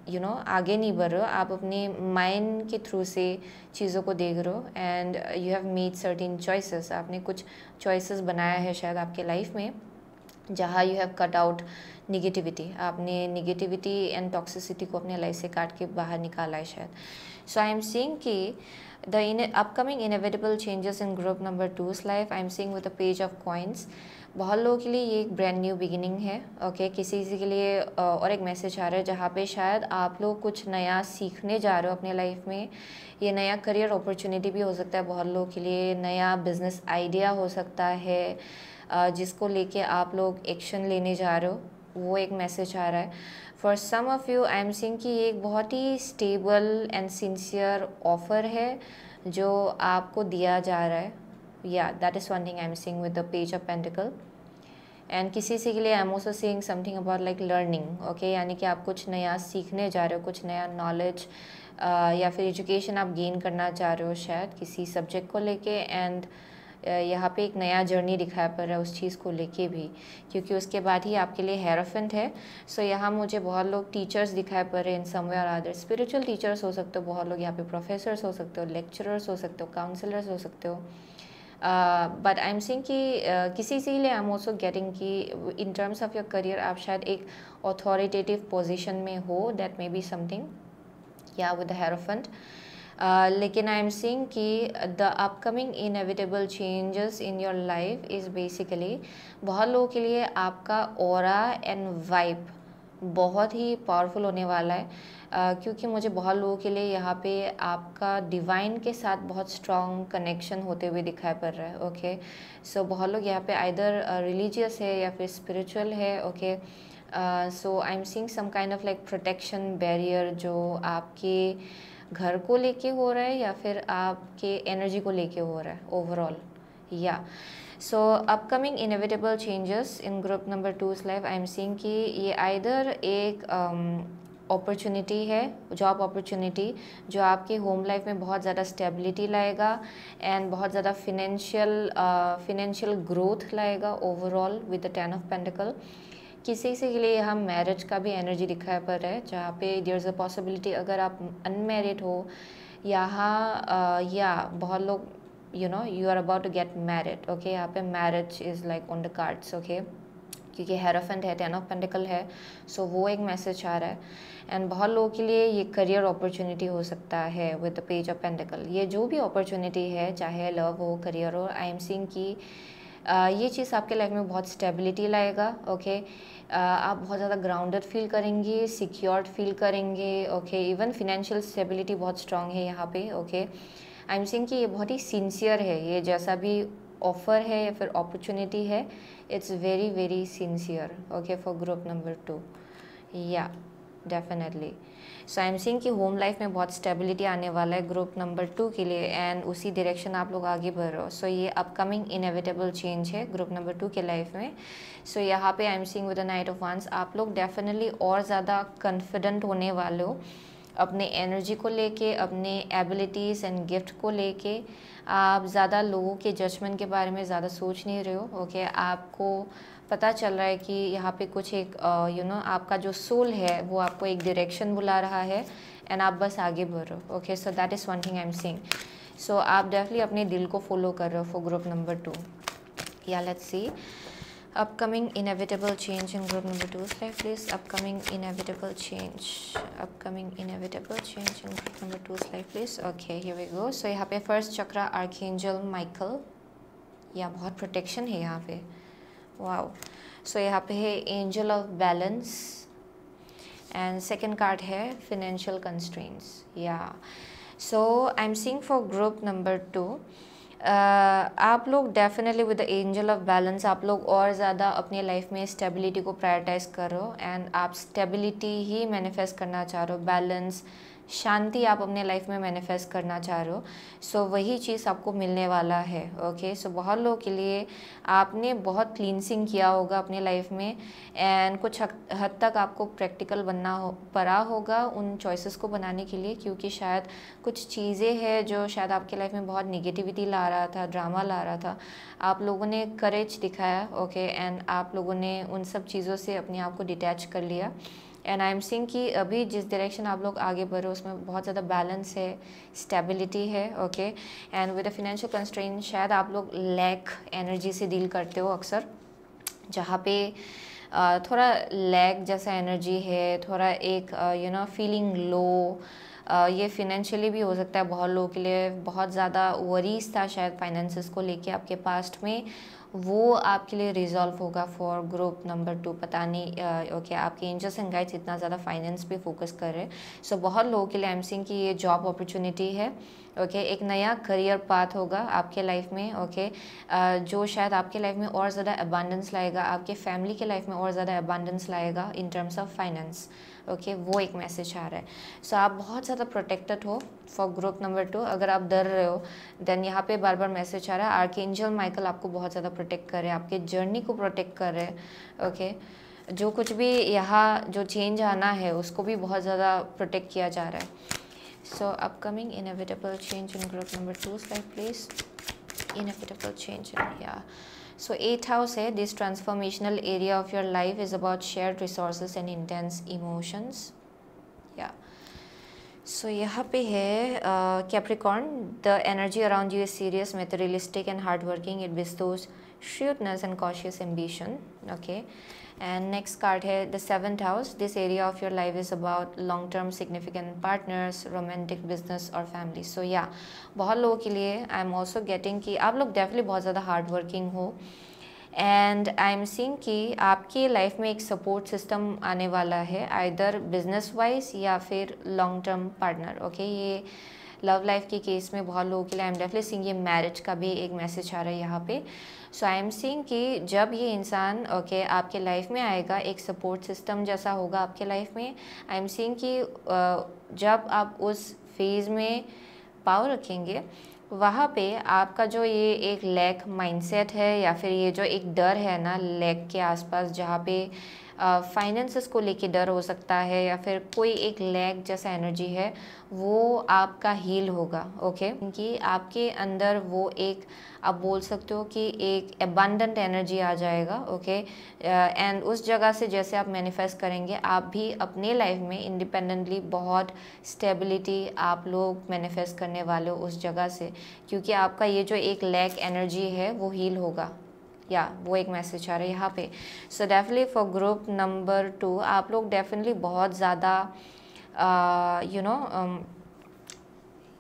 you uh, know you know, आगे नहीं बढ़ रहे हो। आप अपने माइंड के थ्रू से चीज़ों को देख रहे हो and you have made certain choices आपने कुछ चॉइसेस बनाया है शायद आपके लाइफ में। जहाँ you have cut out negativity आपने निगेटिविटी एंड टॉक्सिसिटी को अपने लाइफ से काट के बाहर निकाला है शायद। सो आई एम सीइंग कि in upcoming inevitable changes in group number two's life I am with a page of coins बहुत लोगों के लिए ये एक ब्रांड न्यू बिगिनिंग है ओके okay? किसी किसी के लिए और एक मैसेज आ रहा है जहाँ पे शायद आप लोग कुछ नया सीखने जा रहे हो अपने लाइफ में। ये नया करियर अपॉर्चुनिटी भी हो सकता है, बहुत लोगों के लिए नया बिज़नेस आइडिया हो सकता है। जिसको लेके आप लोग एक्शन लेने जा रहे हो वो एक मैसेज आ रहा है। For some of you I am seeing कि एक बहुत ही स्टेबल एंड सिंसियर ऑफ़र है जो आपको दिया जा रहा है। या that is one thing I am seeing with the page of pentacle. And किसी से के लिए I am also seeing something about like learning okay यानी कि आप कुछ नया सीखने जा रहे हो कुछ नया नॉलेज uh, या फिर एजुकेशन आप गेन करना चाह रहे हो शायद किसी सब्जेक्ट को लेके। एंड uh, यहाँ पे एक नया जर्नी दिखाया पड़ रहा है उस चीज़ को लेके भी क्योंकि उसके बाद ही आपके लिए हेरोफेंट है। सो so, यहाँ मुझे बहुत लोग टीचर्स दिखाए पड़ रहे हैं इन समवे और अदर स्पिरिचुअल टीचर्स हो सकते हो बहुत लोग यहाँ पे प्रोफेसर्स हो सकते हो लेक्चरर्स हो सकते हो काउंसलर्स हो सकते हो। बट आई एम सिंग कि किसी से लिए आई एम ऑल्सो गेटिंग कि in terms of your career आप शायद एक अथॉरिटेटिव पोजिशन में हो दैट मे बी समथिंग या विद हेरोफंट लेकिन आई एम सीइंग कि the upcoming inevitable changes in your life is basically बहुत लोगों के लिए आपका और एंड वाइब बहुत ही पावरफुल होने वाला है। uh, क्योंकि मुझे बहुत लोगों के लिए यहाँ पे आपका डिवाइन के साथ बहुत स्ट्रॉन्ग कनेक्शन होते हुए दिखाई पड़ रहा है ओके सो बहुत लोग यहाँ पे आइदर रिलीजियस है या फिर स्पिरिचुअल है okay so I am seeing some kind of like protection barrier जो आपके घर को लेके हो रहा है या फिर आपके एनर्जी को लेके हो रहा है ओवरऑल या so upcoming inevitable changes in group number two life I am seeing कि ये आइदर एक अपॉर्चुनिटी um, है जॉब अपॉर्चुनिटी जो आपके होम लाइफ में बहुत ज़्यादा स्टेबिलिटी लाएगा एंड बहुत ज़्यादा फिनेंशियल फिनेंशियल ग्रोथ लाएगा overall with the ten of pentacle किसी से के लिए यहाँ मैरिज का भी एनर्जी दिखाया पड़ रहा है, जहाँ पे देर इज़ अ पॉसिबिलिटी अगर आप अनमेरिड हो, यहाँ या बहुत लोग you know you are about to get married okay यहाँ पे marriage is like on the cards okay क्योंकि हेरोफेंट है टेन ऑफ़ पेंटिकल है सो so वो एक मैसेज आ रहा है। एंड बहुत लोगों के लिए ये करियर अपॉर्चुनिटी हो सकता है with the page of pentacle ये जो भी अपॉर्चुनिटी है, चाहे लव हो करियर हो आई एम सीइंग की ये चीज़ आपके लाइफ में बहुत स्टेबिलिटी लाएगा ओके आप बहुत ज़्यादा ग्राउंडेड फील करेंगे सिक्योर्ड फील करेंगे ओके इवन फिनेंशियल स्टेबिलिटी बहुत स्ट्रांग है यहाँ पे ओके आई एम सिंग कि ये बहुत ही सिंसियर है, ये जैसा भी ऑफ़र है या फिर अपॉर्चुनिटी है it's very very sincere okay for group number two या definitely so I am seeing कि होम लाइफ में बहुत स्टेबिलिटी आने वाला है ग्रुप नंबर टू के लिए एंड उसी डायरेक्शन आप लोग आगे बढ़ रहे हो। सो ये अपकमिंग इनएविटेबल चेंज है ग्रुप नंबर टू के लाइफ में। सो so, यहाँ पे I am seeing with the knight of wands आप लोग डेफिनेटली और ज़्यादा कॉन्फिडेंट होने वाले हो अपने एनर्जी को लेके अपने एबिलिटीज़ एंड गिफ्ट को लेके। आप ज़्यादा लोगों के जजमेंट के बारे में ज़्यादा सोच नहीं रहे हो ओके okay? आपको पता चल रहा है कि यहाँ पे कुछ एक you uh, know you know, आपका जो सोल है वो आपको एक डायरेक्शन बुला रहा है एंड आप बस आगे बढ़ बढ़ो okay so that is one thing I am seeing so आप डेफली अपने दिल को फॉलो कर रहे हो फॉर ग्रुप नंबर टू या let see upcoming inevitable change in group number two life please upcoming inevitable change upcoming inevitable change in group number two life please okay here we go so यहाँ पे फ़र्स्ट चक्रा आर्क माइकल या बहुत प्रोटेक्शन है यहाँ पे. वाओ सो यहाँ पे है angel of balance and second card है फिनेंशियल कंस्ट्रेंट्स या so I am seeing for group number two आप लोग definitely with the angel of balance आप लोग और ज़्यादा अपने लाइफ में स्टेबिलिटी को प्रायोरिटाइज करो एंड आप स्टेबिलिटी ही मैनिफेस्ट करना चाह रहे हो. बैलेंस शांति आप अपने लाइफ में मैनिफेस्ट करना चाह रहे हो सो so, वही चीज़ आपको मिलने वाला है ओके okay? सो so, बहुत लोगों के लिए आपने बहुत क्लीनसिंग किया होगा अपने लाइफ में एंड कुछ हद तक आपको प्रैक्टिकल बनना हो पड़ा होगा उन चॉइसेस को बनाने के लिए क्योंकि शायद कुछ चीज़ें हैं जो शायद आपके लाइफ में बहुत निगेटिविटी ला रहा था ड्रामा ला रहा था आप लोगों ने करेज दिखाया ओके okay? एंड आप लोगों ने उन सब चीज़ों से अपने आप को डिटैच कर लिया एंड आई एम सिंग कि अभी जिस डायरेक्शन आप लोग आगे बढ़ रहे हो, उसमें बहुत ज़्यादा बैलेंस है स्टेबिलिटी है okay and with a financial constraint शायद आप लोग लैक एनर्जी से डील करते हो अक्सर, जहाँ पे थोड़ा लैक जैसा एनर्जी है, थोड़ा एक यू नो फीलिंग लो ये फिनेंशियली भी हो सकता है बहुत लोगों के लिए, बहुत ज़्यादा वरीज था शायद फाइनेंसिस को लेके आपके पास्ट में वो आपके लिए रिजॉल्व होगा फॉर ग्रुप नंबर टू पता नहीं ओके आपके एंजल्स एंड गाइड्स इतना ज़्यादा फाइनेंस पे फोकस कर रहे हैं। सो so, बहुत लोगों के लिए एम सिंह की ये जॉब अपॉर्चुनिटी है ओके okay, एक नया करियर पाथ होगा आपके लाइफ में ओके okay, जो शायद आपके लाइफ में और ज़्यादा अबांडेंस लाएगा आपके फैमिली के लाइफ में और ज़्यादा अबांडेंस लाएगा in terms of finance okay वो एक मैसेज आ रहा है। सो so, आप बहुत ज़्यादा प्रोटेक्टेड हो फॉर ग्रुप नंबर टू अगर आप डर रहे हो देन यहाँ पे बार बार मैसेज आ रहा है आर्क एंजल माइकल आपको बहुत ज़्यादा प्रोटेक्ट कर रहे हैं आपके जर्नी को प्रोटेक्ट कर रहे हैं। ओके जो कुछ भी यहाँ जो चेंज आना है उसको भी बहुत ज़्यादा प्रोटेक्ट किया जा रहा है। So upcoming inevitable change in group number two slide please inevitable change in या So eighth house है this transformational area of your life is about shared resources and intense emotions. Yeah. So so, यहाँ पे है Capricorn the energy around you is serious materialistic and hard working it bestows shrewdness and cautious ambition okay And next card है the seventh house. This area of your life is about long term significant partners, romantic business और family. So, yeah, बहुत लोगों के लिए आई एम ऑल्सो गेटिंग कि आप लोग डेफिनेटली बहुत ज़्यादा हार्ड वर्किंग हो। एंड आई एम सीइंग कि आपकी लाइफ में एक सपोर्ट सिस्टम आने वाला है आइदर बिज़नेस वाइज या फिर लॉन्ग टर्म पार्टनर ओके ये लव लाइफ के केस में बहुत लोगों के लिए आई एम डेफिनेटली सीइंग ये मैरिज का भी एक मैसेज आ रहा है यहाँ पे। सो आई एम सीइंग कि जब ये इंसान ओके okay, आपके लाइफ में आएगा एक सपोर्ट सिस्टम जैसा होगा आपके लाइफ में आई एम सीइंग कि जब आप उस फ़ेज़ में पाव रखेंगे वहाँ पे आपका जो ये एक लैक माइंडसेट है या फिर ये जो एक डर है ना लैक के आसपास जहाँ पे फाइनेंसेस को लेके डर हो सकता है या फिर कोई एक लैक जैसा एनर्जी है, वो आपका हील होगा ओके क्योंकि आपके अंदर वो एक, आप बोल सकते हो कि एक एबंडेंट एनर्जी आ जाएगा ओके एंड उस जगह से जैसे आप मैनिफेस्ट करेंगे, आप भी अपने लाइफ में इंडिपेंडेंटली बहुत स्टेबिलिटी आप लोग मैनिफेस्ट करने वाले हो उस जगह से, क्योंकि आपका ये जो एक लैक एनर्जी है, वो हील होगा। या वो एक मैसेज आ रहा है यहाँ पे। So definitely for group number two आप लोग डेफिनेटली बहुत ज़्यादा you know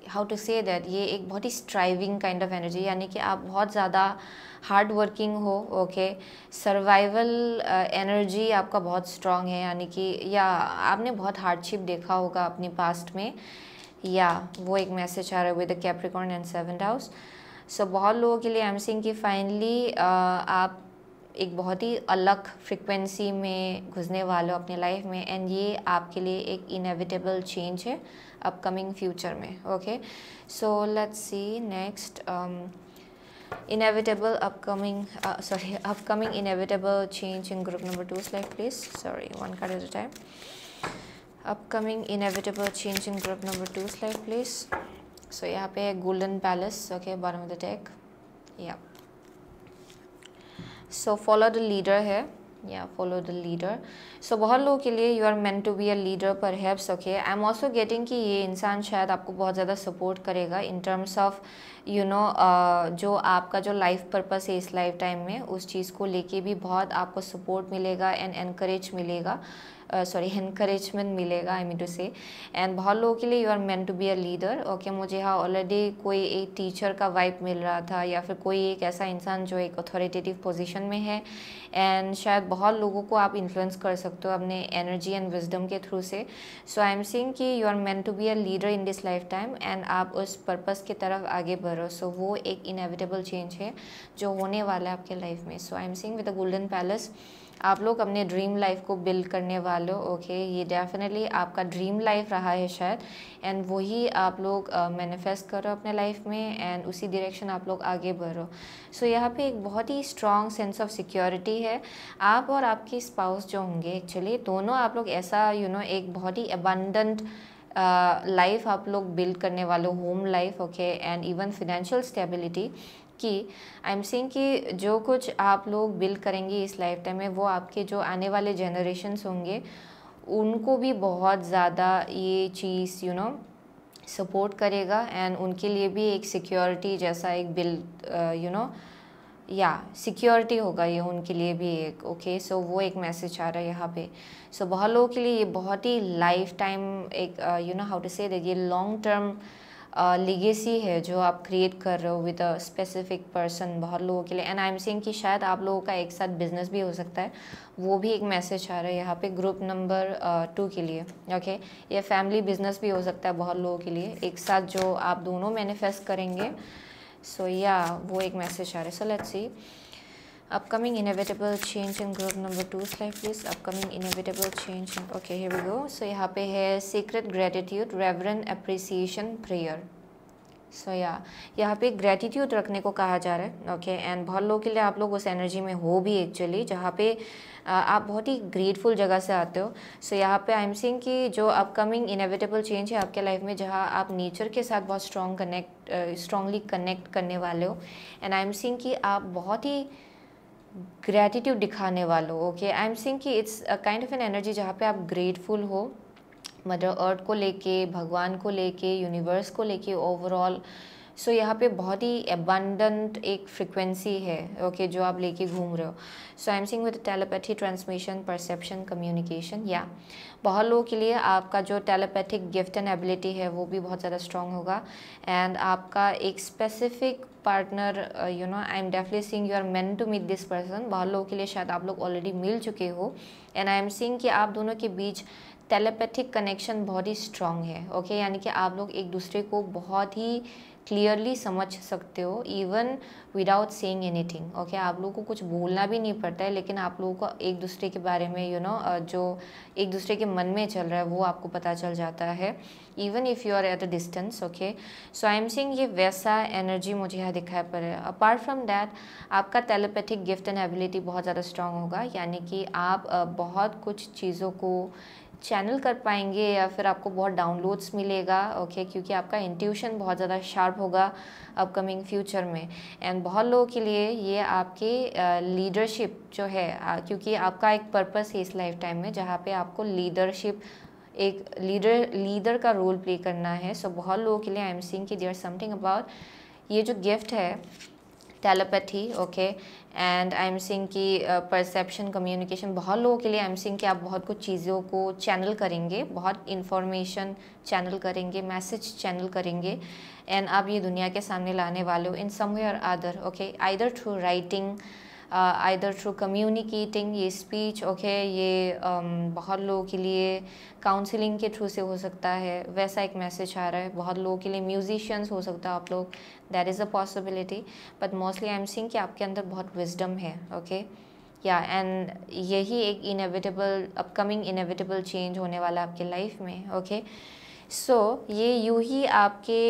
how to say that ये एक बहुत ही स्ट्राइविंग काइंड ऑफ़ एनर्जी यानी कि आप बहुत ज़्यादा हार्ड वर्किंग हो ओके सर्वाइवल एनर्जी आपका बहुत स्ट्रॉन्ग है, यानी कि, या आपने बहुत हार्डशिप देखा होगा अपनी पास्ट में, या वो एक मैसेज आ रहा है with the Capricorn and seven house so बहुत लोगों के लिए एम सिंह की फाइनली uh, आप एक बहुत ही अलग फ्रिक्वेंसी में घुसने वाले हो अपने लाइफ में एंड ये आपके लिए एक इनएविटेबल चेंज है अपकमिंग फ्यूचर में okay so let's see next inevitable upcoming sorry upcoming inevitable change in group number two like please sorry one card at a time upcoming inevitable change in group number two life please so यहाँ पे golden palace okay bottom of the deck या सो फॉलो द लीडर है. या फॉलो द लीडर सो बहुत लोगों के लिए you are meant to be a leader पर perhaps okay I am also getting कि ये इंसान शायद आपको बहुत ज़्यादा सपोर्ट करेगा in terms of you know जो आपका जो लाइफ पर्पस है इस लाइफ टाइम में, उस चीज़ को लेके भी बहुत आपको सपोर्ट मिलेगा एंड एनकरेज मिलेगा. सॉरी इनक्रेजमेंट मिलेगा I mean to say and बहुत लोगों के लिए you are meant to be a leader okay मुझे यहाँ ऑलरेडी कोई एक टीचर का वाइप मिल रहा था या फिर कोई एक ऐसा इंसान जो एक अथॉरिटेटिव पोजिशन में है. एंड शायद बहुत लोगों को आप इन्फ्लुएंस कर सकते हो अपने एनर्जी एंड विजडम के थ्रू से. सो आई एम सीइंग कि you are meant to be a leader in this lifetime and आप उस पर्पज़ की तरफ़ आगे बढ़ो. सो so, वो एक इनएविटेबल चेंज है जो होने वाला है आपके लाइफ में. So I am seeing with the golden palace आप लोग अपने ड्रीम लाइफ को बिल्ड करने वाले ओके ये डेफिनेटली आपका ड्रीम लाइफ रहा है शायद एंड वही आप लोग मैनिफेस्ट करो अपने लाइफ में एंड उसी डायरेक्शन आप लोग आगे बढ़ो। सो so, यहाँ पे एक बहुत ही स्ट्रॉन्ग सेंस ऑफ़ सिक्योरिटी है। आप और आपकी स्पाउस जो होंगे एक्चुअली दोनों आप लोग ऐसा यू नो एक बहुत ही अबंडेंट लाइफ आप लोग बिल्ड करने वाले home life okay and even financial stability कि आई एम सिंग कि जो कुछ आप लोग बिल्ड करेंगे इस लाइफ टाइम में वो आपके जो आने वाले जनरेशन्स होंगे उनको भी बहुत ज़्यादा ये चीज़ यू नो सपोर्ट करेगा एंड उनके लिए भी एक सिक्योरिटी जैसा एक बिल यू नो या सिक्योरिटी होगा ये उनके लिए भी एक ओके सो वो एक मैसेज आ रहा है यहाँ पे। सो so, बहुत लोगों के लिए ये बहुत ही लाइफ टाइम एक you know how to say ये लॉन्ग टर्म लिगेसी है जो आप क्रिएट कर रहे हो विद अ स्पेसिफिक पर्सन बहुत लोगों के लिए। एंड आई एम सेइंग कि शायद आप लोगों का एक साथ बिज़नेस भी हो सकता है। वो भी एक मैसेज आ रहा है यहाँ पे ग्रुप नंबर टू के लिए। ओके? ये फैमिली बिज़नेस भी हो सकता है बहुत लोगों के लिए। एक साथ जो आप दोनों मैनिफेस्ट करेंगे। सो so, या yeah, वो एक मैसेज आ रहा है। So let's see upcoming inevitable change in group number slide please. Upcoming inevitable change in okay, here we go. So, यहाँ पे है secret gratitude, reverent appreciation, prayer. सो या यहाँ पे ग्रेटिट्यूड रखने को कहा जा रहा है। ओके एंड बहुत लोगों के लिए आप लोग उस एनर्जी में हो भी एक्चुअली जहाँ पे आप बहुत ही ग्रेटफुल जगह से आते हो। सो यहाँ पे आई एम सिंग कि जो अपकमिंग इनएविटेबल चेंज है आपके लाइफ में, जहाँ आप नेचर के साथ बहुत स्ट्रॉन्ग कनेक्ट स्ट्रॉन्गली कनेक्ट करने वाले हो। एंड आई एम सिंग कि आप बहुत ही ग्रेटिट्यूड दिखाने वालों ओके आई एम सिंग कि it's a kind of an energy जहाँ पे आप ग्रेटफुल हो मदर अर्थ को लेके भगवान को लेके यूनिवर्स को लेके ओवरऑल सो so, यहाँ पे बहुत ही एबंडेंट एक फ्रिक्वेंसी है ओके okay, जो आप लेके घूम रहे हो। So I am seeing with telepathy transmission perception communication या बहुत लोगों के लिए आपका जो टेलीपैथिक गिफ्ट एंड एबिलिटी है वो भी बहुत ज़्यादा स्ट्रॉन्ग होगा। एंड आपका एक specific partner you know I am definitely seeing you are meant to meet this person बहुत लोगों के लिए शायद आप लोग ऑलरेडी मिल चुके हो एंड आई एम सिंग कि आप दोनों के बीच टेलीपैथिक कनेक्शन बहुत ही स्ट्रांग है ओके okay? यानी कि आप लोग एक दूसरे को बहुत ही क्लियरली समझ सकते हो even without saying anything okay आप लोगों को कुछ बोलना भी नहीं पड़ता है लेकिन आप लोगों को एक दूसरे के बारे में यू you नो know, जो एक दूसरे के मन में चल रहा है वो आपको पता चल जाता है even if you are at a distance okay so I am seeing ये वैसा एनर्जी मुझे यहाँ दिखाई पड़ रहा है। अपार्ट फ्रॉम दैट आपका टेलीपैथिक गिफ्ट एंड एबिलिटी बहुत ज़्यादा स्ट्रांग होगा यानी कि आप बहुत कुछ चीज़ों को चैनल कर पाएँगे या फिर आपको बहुत डाउनलोड्स मिलेगा ओके okay? क्योंकि आपका इंट्यूशन बहुत ज़्यादा शार्प होगा अपकमिंग फ्यूचर में। एंड बहुत लोगों के लिए ये आपके लीडरशिप uh, जो है uh, क्योंकि आपका एक पर्पस है इस लाइफ टाइम में जहाँ पे आपको लीडरशिप एक लीडर लीडर का रोल प्ले करना है। सो so, बहुत लोगों के लिए आई एम सिंग कि देर समथिंग अबाउट ये जो गिफ्ट है telepathy okay and I am seeing की परसेप्शन कम्युनिकेशन बहुत लोगों के लिए आई एम सिंग कि आप बहुत कुछ चीज़ों को चैनल करेंगे, बहुत इन्फॉर्मेशन चैनल करेंगे मैसेज चैनल करेंगे एंड आप ये दुनिया के सामने लाने वाले हो इन सम वे और other okay either through writing either through communicating ये स्पीच ओके ये um, बहुत लोगों के लिए काउंसलिंग के थ्रू से हो सकता है वैसा एक मैसेज आ रहा है बहुत लोगों के लिए म्यूजिशियंस हो सकता है आप लोग that is a possibility but mostly I am seeing कि आपके अंदर बहुत विजडम है ओके या एंड यही एक इनएविटेबल अपकमिंग इनएविटेबल चेंज होने वाला आपके लाइफ में ओके okay? सो ये यूँ ही आपके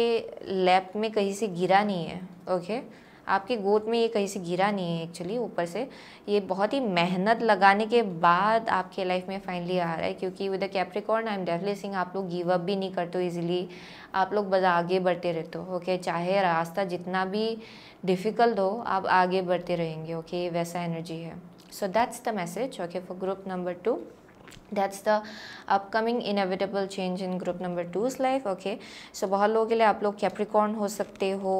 लैप में कहीं से गिरा नहीं है ओके okay? आपके गोद में ये कहीं से गिरा नहीं है एक्चुअली ऊपर से। ये बहुत ही मेहनत लगाने के बाद आपके लाइफ में फाइनली आ रहा है, क्योंकि with the Capricorn I am definitely seeing आप लोग गिव अप भी नहीं करते हो इजीली आप लोग बस आगे बढ़ते रहते हो ओके चाहे रास्ता जितना भी डिफ़िकल्ट हो, आप आगे बढ़ते रहेंगे ओके वैसा एनर्जी है। So that's the message okay for group number two that's the upcoming inevitable change in group number two's life okay? So बहुत लोगों के लिए आप लोग कैप्रिकॉर्न हो सकते हो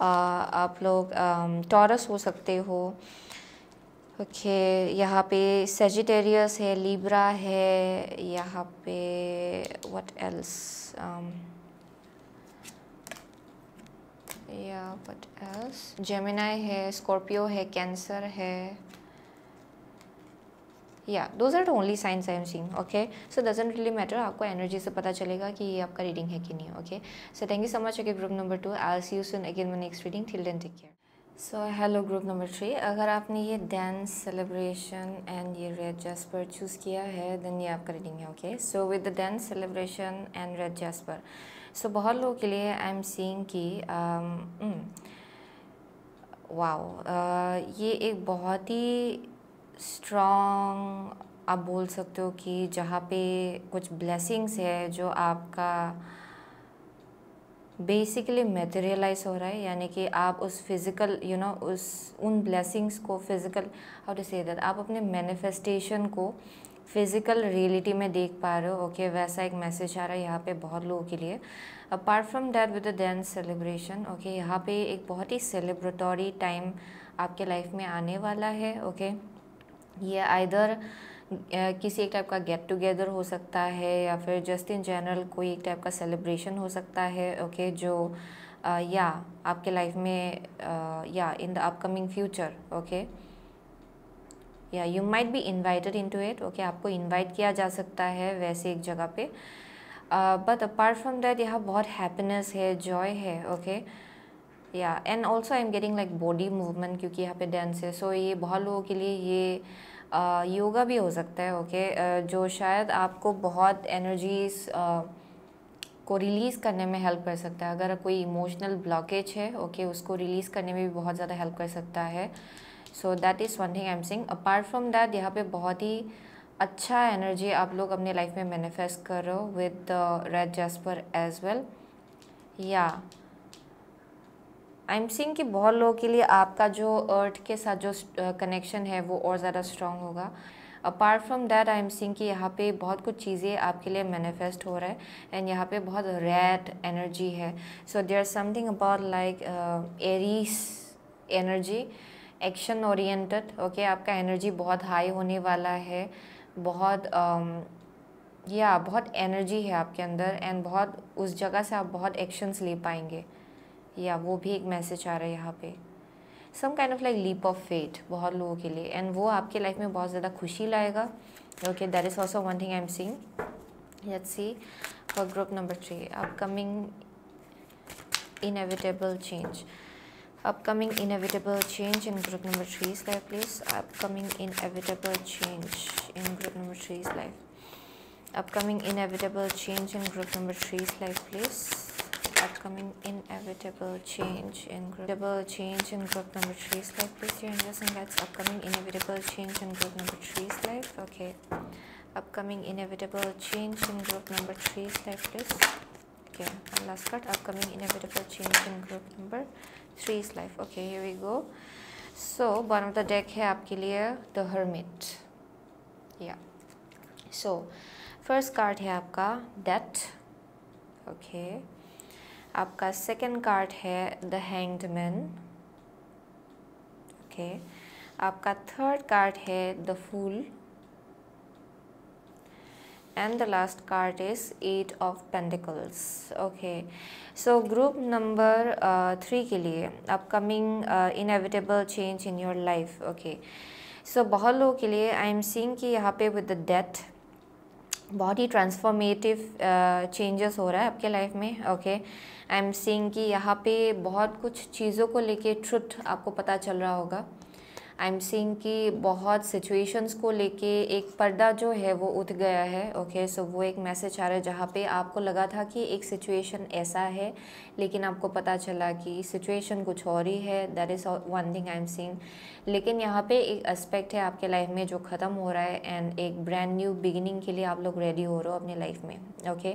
आप लोग टॉरस हो सकते हो ओके okay, यहाँ पे सेजिटेरियस है लिब्रा है यहाँ पे व्हाट एल्स या व्हाट एल्स जेमिनाई है स्कॉर्पियो है कैंसर है। या those are only signs I am seeing okay so doesn't really matter आपको एनर्जी से पता चलेगा कि ये आपका रीडिंग है कि नहीं okay so thank you so much okay group number two I see you soon again my next reading till then take care so hello group number three अगर आपने ये डांस सेलिब्रेशन एंड ये रेड जैस्पर चूज़ किया है देन ये आपका रीडिंग है okay so with the dance celebration and red jasper so बहुत लोगों के लिए आई एम सीइंग कि वाओ ये एक बहुत ही स्ट्रॉन्ग आप बोल सकते हो कि जहाँ पे कुछ ब्लेसिंग्स है जो आपका बेसिकली मेटेरियलाइज हो रहा है यानी कि आप उस फ़िज़िकल यू नो उस उन ब्लेसिंग्स को physical how to say that आप अपने मैनिफेस्टेशन को फ़िज़िकल रियलिटी में देख पा रहे हो ओके okay, वैसा एक मैसेज आ रहा है यहाँ पे बहुत लोगों के लिए apart from that with the dance celebration okay यहाँ पे एक बहुत ही सेलिब्रेटरी टाइम आपके लाइफ में आने वाला है ओके okay? ये आइदर किसी एक टाइप का गेट टुगेदर हो सकता है या फिर जस्ट इन जनरल कोई एक टाइप का सेलिब्रेशन हो सकता है ओके okay, जो uh, या आपके लाइफ में या in the upcoming future okay या you might be invited into it okay आपको इन्वाइट किया जा सकता है वैसे एक जगह पे। बट अपार्ट फ्रॉम दैट यहाँ बहुत हैप्पीनेस है जॉय है ओके या and also I am getting like body movement क्योंकि यहाँ पे डांस है। सो ये बहुत लोगों के लिए ये योगा भी हो सकता है ओके okay? जो शायद आपको बहुत एनर्जीज को रिलीज़ करने में हेल्प कर सकता है। अगर कोई इमोशनल ब्लॉकेज है ओके okay, उसको रिलीज़ करने में भी बहुत ज़्यादा हेल्प कर सकता है। So that is one thing I am seeing apart from that यहाँ पे बहुत ही अच्छा एनर्जी आप लोग अपने लाइफ में मैनिफेस्ट कर रहे हो with red jasper as well या आई एम सिंग कि बहुत लोगों के लिए आपका जो अर्थ के साथ जो कनेक्शन है वो और ज़्यादा स्ट्रॉन्ग होगा। Apart from that I am seeing कि यहाँ पे बहुत कुछ चीज़ें आपके लिए मैनिफेस्ट हो रहा है एंड यहाँ पे बहुत रेड एनर्जी है। So there something about like Aries energy action oriented okay आपका एनर्जी बहुत हाई होने वाला है। बहुत या um, बहुत एनर्जी है आपके अंदर एंड बहुत उस जगह से आप बहुत एक्शंस ले पाएँगे। या वो भी एक मैसेज आ रहा है यहाँ पे। Some kind of like leap of faith बहुत लोगों के लिए। एंड वो आपके लाइफ में बहुत ज़्यादा खुशी लाएगा। Okay that is also one thing I am seeing see for group number three upcoming inevitable change upcoming inevitable change in group number three is life please upcoming inevitable change in group number three is life upcoming inevitable change in group number three is life please upcoming inevitable change in inevitable change in group number three's life please you're interesting that's upcoming inevitable change in group number three's life. Okay. Upcoming inevitable change in group number three's life please okay and last card. Upcoming inevitable change in group number three's life. Okay here we go. So bottom of the deck hai aapke liye the hermit. Yeah. So first card hai aapka death. Okay आपका सेकंड कार्ड है द हैंग्ड मैन ओके आपका थर्ड कार्ड है the fool and the last card is eight of pentacles okay so group number three के लिए upcoming inevitable change in your life okay so बहुत लोगों के लिए आई एम सीइंग कि यहाँ पे विद द डेथ बहुत ही ट्रांसफॉर्मेटिव चेंजेस uh, हो रहा है आपके लाइफ में. ओके आई एम सीइंग कि यहाँ पे बहुत कुछ चीज़ों को लेके ट्रुथ आपको पता चल रहा होगा। आई एम सीइंग कि बहुत सिचुएशंस को लेके एक पर्दा जो है वो उठ गया है ओके okay, सो so वो एक मैसेज आ रहा है जहाँ पे आपको लगा था कि एक सिचुएशन ऐसा है लेकिन आपको पता चला कि सिचुएशन कुछ और ही है। That is one thing I am seeing लेकिन यहाँ पे एक एस्पेक्ट है आपके लाइफ में जो ख़त्म हो रहा है एंड एक ब्रांड न्यू बिगिनिंग के लिए आप लोग रेडी हो रहे हो अपने लाइफ में okay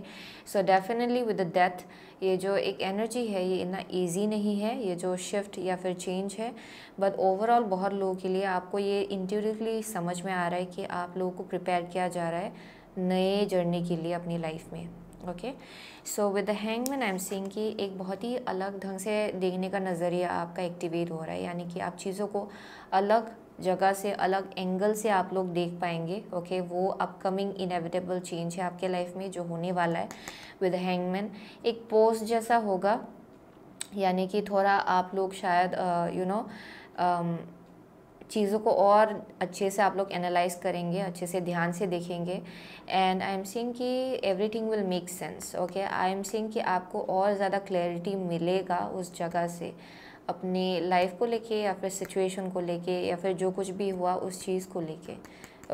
so definitely with the death ये जो एक एनर्जी है, ये इतना ईजी नहीं है, ये जो शिफ्ट या फिर चेंज है बट ओवरऑल बहुत लोगों के लिए आपको ये इंट्यूटिवली समझ में आ रहा है कि आप लोगों को प्रिपेयर किया जा रहा है नए जर्नी के लिए अपनी लाइफ में okay so with the hangman I am seeing कि एक बहुत ही अलग ढंग से देखने का नज़रिया आपका एक्टिवेट हो रहा है, यानी कि आप चीज़ों को अलग जगह से अलग एंगल से आप लोग देख पाएँगे ओके okay? वो अपकमिंग इनएविटेबल चेंज है आपके लाइफ में जो होने वाला है विद हैंगमैन एक पोस्ट जैसा होगा, यानी कि थोड़ा आप लोग शायद यू नो चीज़ों को और अच्छे से आप लोग एनालाइज करेंगे, अच्छे से ध्यान से देखेंगे. एंड आई एम सीइंग कि everything will make sense okay I am seeing कि आपको और ज़्यादा क्लैरिटी मिलेगा उस जगह से. अपनी लाइफ को लेके या फिर सिचुएशन को लेके या फिर जो कुछ भी हुआ उस चीज़ को लेके।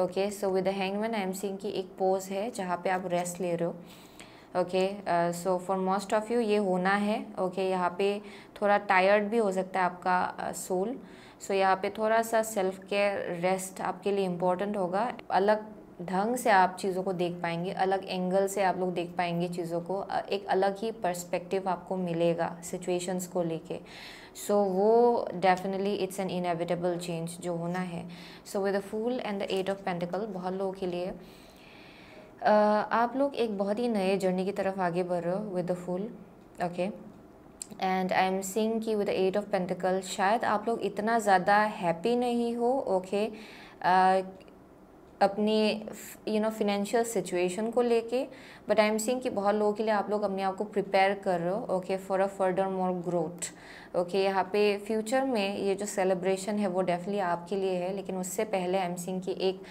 Okay so with the hangman I am seeing की एक पोज है जहाँ पे आप रेस्ट ले रहे हो। Okay so for most of you ये होना है। Okay okay? यहाँ पे थोड़ा टायर्ड भी हो सकता है आपका सोल uh, सो so, यहाँ पे थोड़ा सा सेल्फ केयर रेस्ट आपके लिए इम्पोर्टेंट होगा। अलग ढंग से आप चीज़ों को देख पाएँगे अलग एंगल से आप लोग देख पाएँगे चीज़ों को। एक अलग ही पर्सपेक्टिव आपको मिलेगा सिचुएशंस को लेके। सो so, वो definitely it's an inevitable change जो होना है। So with the fool and the eight of pentacle बहुत लोगों के लिए uh, आप लोग एक बहुत ही नए जर्नी की तरफ़ आगे बढ़ रहे हो with the fool okay and I am seeing कि विद एट ऑफ़ पेंटिकल शायद आप लोग इतना ज़्यादा हैप्पी नहीं हो ओके okay, uh, अपनी यू नो फिनेंशियल सिचुएशन को लेके बट आई एम सीइंग कि बहुत लोगों के लिए आप लोग अपने आप को प्रिपेयर कर रहे हो okay for a further more growth okay यहाँ पे फ्यूचर में ये जो सेलिब्रेशन है वो डेफिनेटली आपके लिए है लेकिन उससे पहले आई एम सीइंग कि एक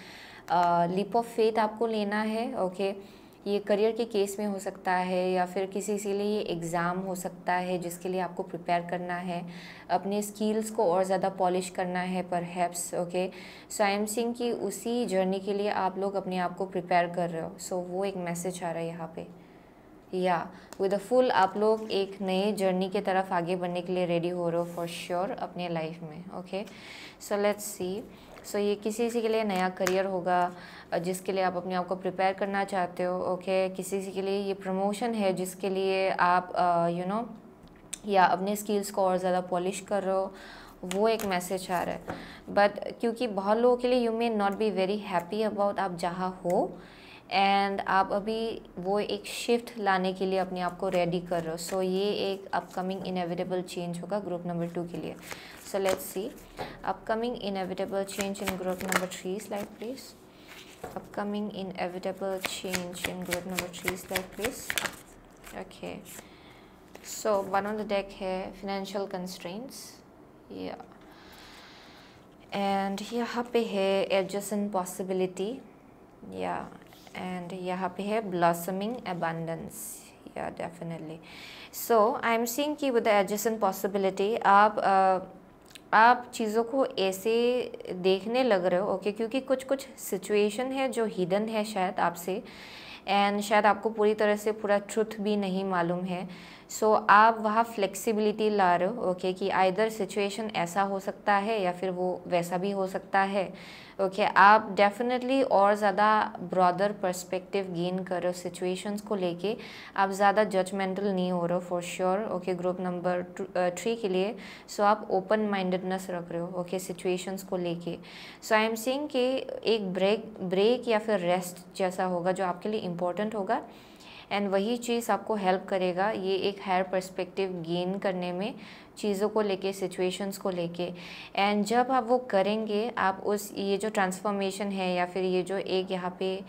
लीप ऑफ़ फेथ आपको लेना है ओके okay, ये करियर के केस में हो सकता है या फिर किसी के लिए एग्ज़ाम हो सकता है जिसके लिए आपको प्रिपेयर करना है अपने स्किल्स को और ज़्यादा पॉलिश करना है perhaps okay so I am seeing कि उसी जर्नी के लिए आप लोग अपने आप को प्रिपेयर कर रहे हो। सो so, वो एक मैसेज आ रहा है यहाँ पे। या विद अ फुल आप लोग एक नए जर्नी के तरफ़ आगे बढ़ने के लिए रेडी हो रहे हो फॉर श्योर अपने लाइफ में okay so let's see so ये किसी किसी के लिए नया करियर होगा जिसके लिए आप अपने आप को प्रिपेयर करना चाहते हो ओके किसी किसी के लिए ये प्रमोशन है, जिसके लिए आप यू नो या अपने स्किल्स को और ज़्यादा पॉलिश कर रहे हो, वो एक मैसेज आ रहा है। बट क्योंकि बहुत लोगों के लिए you may not be very happy about आप जहाँ हो एंड आप अभी वो एक शिफ्ट लाने के लिए अपने आप को रेडी कर रहे हो। सो ये एक अपकमिंग इनएविटेबल चेंज होगा ग्रुप नंबर टू के लिए। So let's see upcoming inevitable change in group number three slide please upcoming inevitable change in group number three slide please okay so one on the deck है फिनेंशियल कंस्ट्रेंट्स या एंड यहाँ पे है एडजस्ट इन पॉसिबिलिटी या and यहाँ पे है blossoming abundance. Yeah definitely. So I'm seeing कि with the adjacent possibility आप uh, आप चीज़ों को ऐसे देखने लग रहे हो ओके क्योंकि कुछ कुछ सिचुएशन है जो हिडन है शायद आपसे एंड शायद आपको पूरी तरह से पूरा ट्रुथ भी नहीं मालूम है. सो so, आप वहाँ फ्लेक्सिबिलिटी ला रहे हो ओके कि आइदर सिचुएशन ऐसा हो सकता है या फिर वो वैसा भी हो सकता है ओके okay, आप डेफिनेटली और ज़्यादा ब्रॉडर पर्सपेक्टिव गेन कर रहे हो सिचुएशंस को लेके। आप ज़्यादा जजमेंटल नहीं हो रहे हो for sure okay group number three के लिए। सो so आप ओपन माइंडेडनेस रख रहे हो ओके okay, सिचुएशंस को लेके। सो आई एम सीइंग कि एक ब्रेक ब्रेक या फिर रेस्ट जैसा होगा जो आपके लिए इम्पोर्टेंट होगा। एंड वही चीज़ आपको हेल्प करेगा, ये एक हायर पर्सपेक्टिव गेन करने में, चीज़ों को लेके सिचुएशंस को लेके। एंड जब आप वो करेंगे, आप उस, ये जो ट्रांसफॉर्मेशन है या फिर ये जो एक यहाँ पे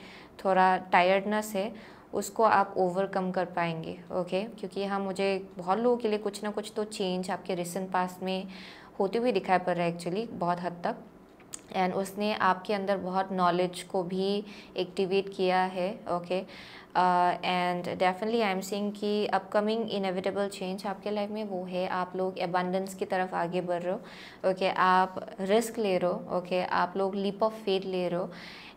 थोड़ा टायर्डनेस है, उसको आप ओवरकम कर पाएँगे ओके okay? क्योंकि यहाँ मुझे बहुत लोगों के लिए कुछ ना कुछ तो चेंज आपके रिसेंट पास में होते हुए दिखाई पड़ रहा है एक्चुअली बहुत हद तक। एंड उसने आपके अंदर बहुत नॉलेज को भी एक्टिवेट किया है okay and definitely I am seeing कि अपकमिंग इनएविटेबल चेंज आपके लाइफ में वो है। आप लोग एबंडेंस की तरफ़ आगे बढ़ रहे हो। ओके okay, आप रिस्क ले रहे हो। ओके okay, आप लोग लीप ऑफ़ फेथ ले रहे हो।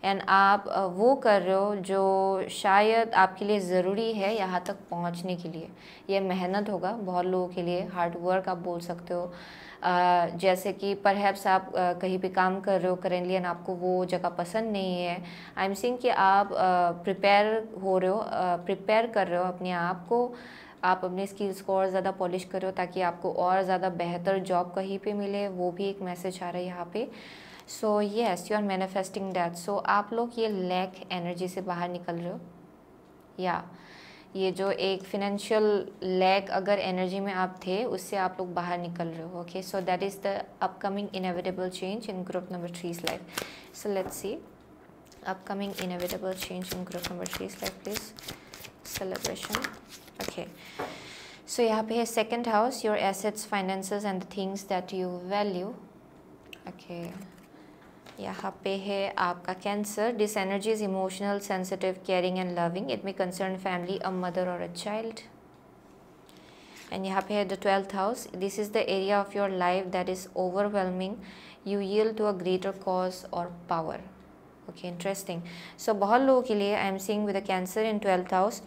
एंड आप uh, वो कर रहे हो जो शायद आपके लिए ज़रूरी है यहाँ तक पहुँचने के लिए। ये मेहनत होगा बहुत लोगों के लिए हार्ड वर्क आप बोल सकते हो। जैसे कि परहैप्स आप कहीं पे काम कर रहे हो करेंटली एंड आपको वो जगह पसंद नहीं है आई एम सिंग कि आप प्रिपेयर हो रहे हो प्रिपेयर कर रहे हो अपने आप को, आप अपने स्किल्स को और ज़्यादा पॉलिश कर रहे हो ताकि आपको और ज़्यादा बेहतर जॉब कहीं पे मिले, वो भी एक मैसेज आ रहा है यहाँ पे। So yes you are manifesting that so आप लोग ये लैक एनर्जी से बाहर निकल रहे हो। या yeah. ये जो एक फिनेंशियल लैक अगर एनर्जी में आप थे, उससे आप लोग बाहर निकल रहे हो okay so that is the upcoming inevitable change in group number three is life so let's see upcoming inevitable change in group number three is life please celebration okay so यहाँ पे है second house your assets finances and things that you value okay. यहाँ पे है आपका Cancer this energy is emotional sensitive caring and loving it may concern family a mother or a child and यहाँ पे है the twelfth house this is the area of your life that is overwhelming you yield to a greater cause or power okay interesting so बहुत लोगों के लिए I am seeing with the Cancer in twelfth house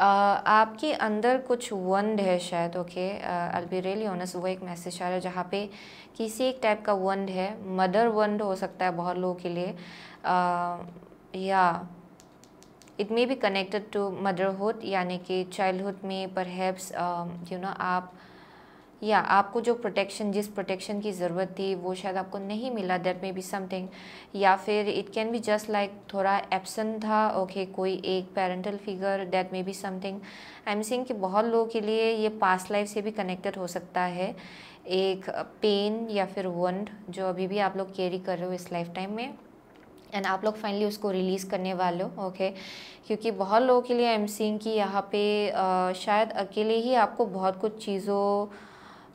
आपके अंदर कुछ वंड है शायद ओके आई बी रियली वो एक मैसेज आ रहा है जहाँ पे किसी एक टाइप का वंड है मदर वंड हो सकता है बहुत लोगों के लिए। या it may be connected to motherhood यानी कि चाइल्डहुड में पर यू नो आप या आपको जो प्रोटेक्शन जिस प्रोटेक्शन की ज़रूरत थी वो शायद आपको नहीं मिला दैट मे बी समथिंग या फिर it can be just like थोड़ा एबसेंट था ओके okay, कोई एक parental figure that may be something I am seeing कि बहुत लोगों के लिए ये पास्ट लाइफ से भी कनेक्टेड हो सकता है। एक पेन या फिर वंड जो अभी भी आप लोग कैरी कर रहे हो इस लाइफ टाइम में। एंड आप लोग फाइनली उसको रिलीज़ करने वाले हो ओके? क्योंकि बहुत लोगों के लिए आई एम सीइंग कि यहाँ पे आ, शायद अकेले ही आपको बहुत कुछ चीज़ों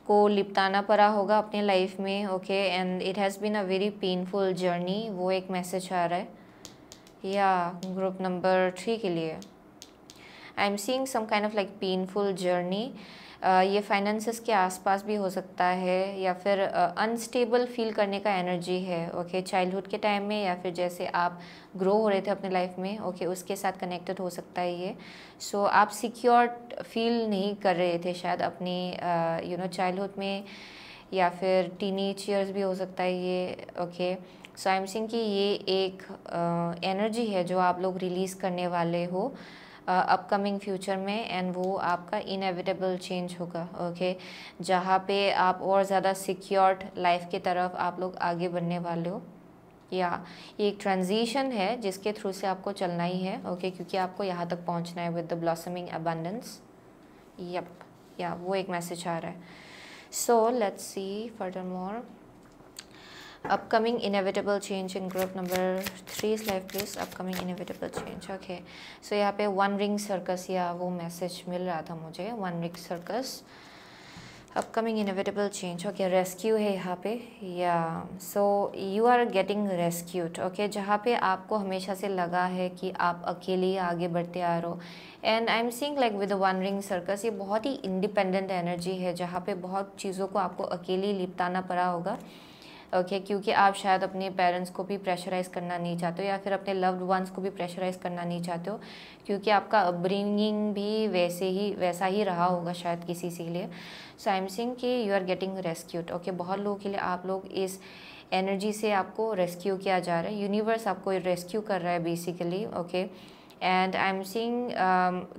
को लिपटाना पड़ा होगा अपने लाइफ में okay and it has been a very painful journey वो एक मैसेज आ रहा है। या ग्रुप नंबर थ्री के लिए। I am seeing some kind of like painful journey ये फाइनेंसेस के आसपास भी हो सकता है या फिर अनस्टेबल फील करने का एनर्जी है ओके चाइल्डहुड के टाइम में या फिर जैसे आप ग्रो हो रहे थे अपने लाइफ में ओके okay? उसके साथ कनेक्टेड हो सकता है ये सो so, आप सिक्योर फील नहीं कर रहे थे शायद अपनी यू नो चाइल्डहुड में या फिर टीनेज ईयर्स भी हो सकता है ये okay so I am seeing कि ये एक एनर्जी uh, है जो आप लोग रिलीज़ करने वाले हो अपकमिंग फ्यूचर में एंड वो आपका इनएविटेबल चेंज होगा ओके okay? जहाँ पे आप और ज़्यादा सिक्योर्ड लाइफ की तरफ़ आप लोग आगे बढ़ने वाले हो, या ये एक ट्रांजिशन है जिसके थ्रू से आपको चलना ही है ओके okay? क्योंकि आपको यहाँ तक पहुँचना है with the blossoming abundance yup या वो एक मैसेज आ रहा है so let's see further more upcoming inevitable change in group number three is life please upcoming inevitable change okay so यहाँ पे वन रिंग सर्कस या वो मैसेज मिल रहा था मुझे one ring circus upcoming inevitable change okay rescue है यहाँ पे, या so you are getting rescued okay जहाँ पे आपको हमेशा से लगा है कि आप अकेले आगे बढ़ते आ रहे हो। And I am seeing like with one ring circus ये बहुत ही इंडिपेंडेंट एनर्जी है जहाँ पे बहुत चीज़ों को आपको अकेले ही निपटाना पड़ा होगा। ओके क्योंकि आप शायद अपने पेरेंट्स को भी प्रेशराइज़ करना नहीं चाहते हो या फिर अपने लव्ड वंस को भी प्रेशराइज़ करना नहीं चाहते हो, क्योंकि आपका अपब्रिंगिंग भी वैसे ही, वैसा ही रहा होगा शायद किसी से लिए। सो आई एम सिंग कि you are getting rescued okay बहुत लोगों के लिए आप लोग इस एनर्जी से आपको रेस्क्यू किया जा रहा है। यूनिवर्स आपको रेस्क्यू कर रहा है basically okay and I am seeing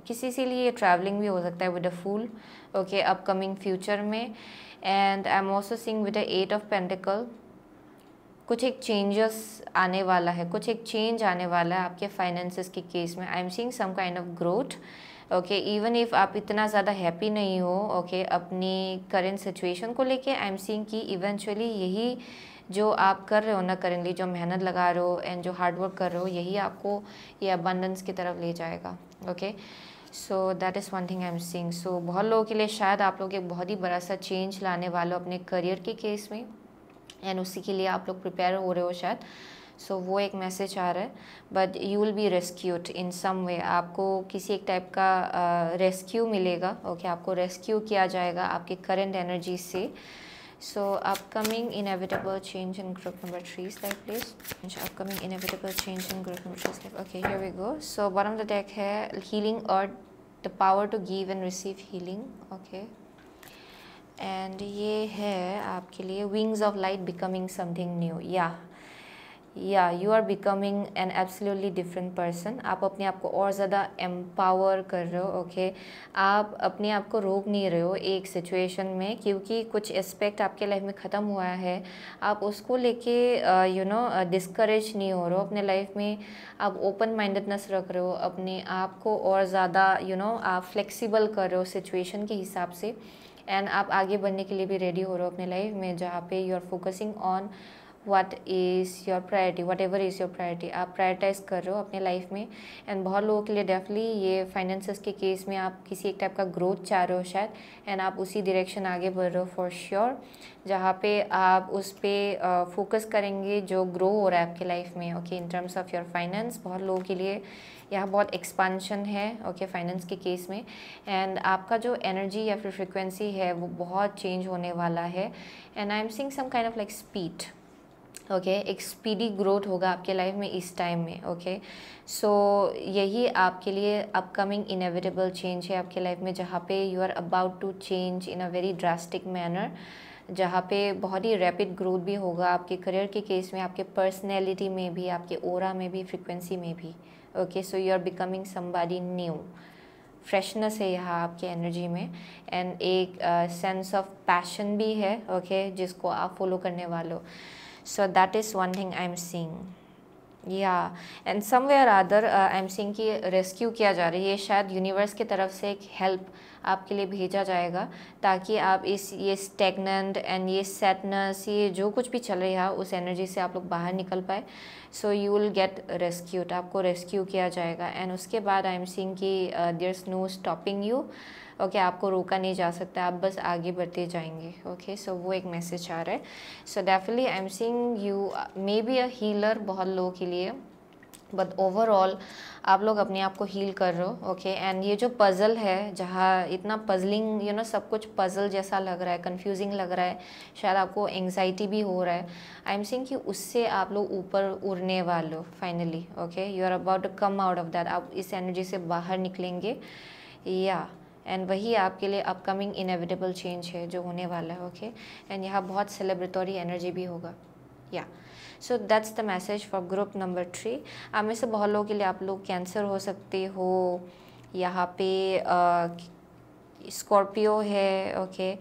किसी से लिए ट्रैवलिंग भी हो सकता है with a fool okay upcoming future में। And I am also seeing with eight of pentacle कुछ एक चेंजेस आने वाला है कुछ एक चेंज आने वाला है आपके फाइनेंसिस के केस में। I am seeing some kind of growth okay even if आप इतना ज़्यादा हैप्पी नहीं हो ओके okay, अपनी करेंट सिचुएशन को लेके आई एम सीइंग कि इवेंचुअली यही जो आप कर रहे हो ना करेंटली जो मेहनत लगा रहे हो एंड जो हार्डवर्क कर रहे हो यही आपको ये अबंडेंस की तरफ़ ले जाएगा okay so that is one thing I am seeing so बहुत लोगों के लिए शायद आप लोग एक बहुत ही बड़ा सा चेंज लाने वाले हो अपने करियर के केस में। एंड उसी के लिए आप लोग प्रिपेयर हो रहे हो शायद। सो so, वो एक मैसेज आ रहा है। But you will be rescued in some way आपको किसी एक टाइप का रेस्क्यू uh, मिलेगा। ओके okay, आपको रेस्क्यू किया जाएगा आपके करेंट एनर्जी से। so upcoming inevitable change in group number three slide please upcoming inevitable change in group number three slide okay here we go so bottom the deck है हीलिंग और the power to give and receive healing okay and ये है आपके लिए wings of light becoming something new या या you are becoming an absolutely different person आप अपने आप को और ज़्यादा एम्पावर कर रहे हो ओके okay? आप अपने आप को रोक नहीं रहे हो एक सिचुएशन में, क्योंकि कुछ एस्पेक्ट आपके लाइफ में ख़त्म हुआ है। आप उसको लेके यू नो डिस्करेज नहीं हो रहे हो। अपने लाइफ में आप ओपन माइंडेडनेस रख रहे हो। अपने आप को और ज़्यादा यू नो आप फ्लेक्सिबल कर रहे हो सिचुएशन के हिसाब से। एंड आप आगे बढ़ने के लिए भी रेडी हो रहे हो अपने लाइफ में, जहाँ पे you are focusing on what is your priority whatever is your priority आप प्रायोरिटाइज कर रहे हो अपने लाइफ में एंड बहुत लोगों के लिए डेफिनेटली ये फाइनेंसिस के केस में आप किसी एक टाइप का ग्रोथ चाह रहे हो शायद एंड आप उसी डायरेक्शन आगे बढ़ रहे हो फॉर श्योर जहाँ पे आप उस पर फोकस करेंगे जो ग्रो हो रहा है आपके लाइफ में okay in terms of your finance बहुत लोगों के लिए यहाँ बहुत एक्सपांशन है ओके okay, फाइनेंस के केस में एंड आपका जो एनर्जी या फिर फ्रिक्वेंसी है वो बहुत चेंज होने वाला है and I am seeing some kind of like speed okay? एक स्पीडी ग्रोथ होगा आपके लाइफ में इस टाइम में ओके? सो यही आपके लिए अपकमिंग इनएविटेबल चेंज है आपके लाइफ में जहाँ पे you are about to change in a very drastic manner जहाँ पे बहुत ही रैपिड ग्रोथ भी होगा आपके करियर के केस में आपके पर्सनैलिटी में भी आपके ओरा में भी फ्रिक्वेंसी में भी okay? So you are becoming somebody new freshness है यहाँ आपके एनर्जी में एंड एक सेंस ऑफ़ पैशन भी है ओके? okay, जिसको आप फॉलो करने वालो so that is one thing I am seeing या and somewhere other I am seeing की रेस्क्यू किया जा रही है। शायद यूनिवर्स की तरफ़ से एक हेल्प आपके लिए भेजा जाएगा, ताकि आप इस, ये स्टेगनेंट एंड ये सेटनेस ये जो कुछ भी चल रहा है उस एनर्जी से आप लोग बाहर निकल पाए। So you will get rescued आपको रेस्क्यू किया जाएगा। एंड उसके बाद आई एम सीइंग की there is no stopping you okay आपको रोका नहीं जा सकता, आप बस आगे बढ़ते जाएँगे। ओके सो वो एक मैसेज आ रहा है। So definitely I am seeing you may be a healer बहुत लोगों के लिए बट ओवरऑल आप लोग अपने आप को हील कर रहे हो। ओके एंड ये जो पज़ल है, जहाँ इतना पजलिंग यू नो सब कुछ पज़ल जैसा लग रहा है कंफ्यूजिंग लग रहा है, शायद आपको एंगजाइटी भी हो रहा है। आई एम सिंग कि उससे आप लोग ऊपर उड़ने वाले हो finally okay you are about to come out of that आप इस एनर्जी से बाहर निकलेंगे। या एंड वही आपके लिए अपकमिंग इनएविटेबल चेंज है जो होने वाला है ओके एंड यहाँ बहुत सेलिब्रेटरी एनर्जी भी होगा। या so that's the message for group number three आप में से बहुत लोगों के लिए आप लोग कैंसर हो सकते हो। यहाँ पे स्कॉर्पियो है ओके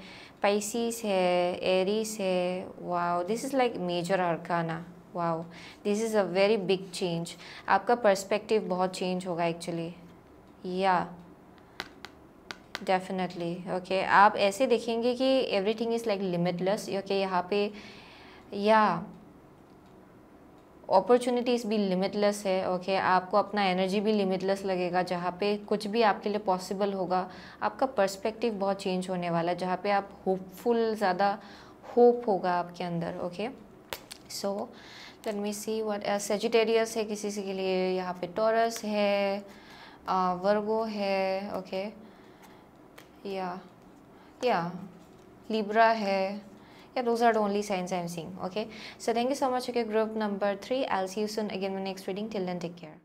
पाइसिस है एरिस है। Wow this is like major arcana wow this is a very big change आपका पर्सपेक्टिव बहुत चेंज होगा एक्चुअली या डेफिनेटली ओके आप ऐसे देखेंगे कि everything is like limitless okay यहाँ पे या अपॉर्चुनिटीज़ भी लिमिटलेस है. Okay okay? आपको अपना एनर्जी भी लिमिटलेस लगेगा जहाँ पे कुछ भी आपके लिए पॉसिबल होगा आपका पर्सपेक्टिव बहुत चेंज होने वाला है जहाँ पे आप होपफुल ज़्यादा होप होगा आपके अंदर. Okay so let me see what Sagittarius है किसी के लिए यहाँ पे टॉरस है वर्गो uh, है. Okay yeah. Yeah. Libra here. yeah those are the only signs i'm seeing. Okay? So thank you so much. Okay group number three. I'll see you soon. Again in next reading. Till then take care.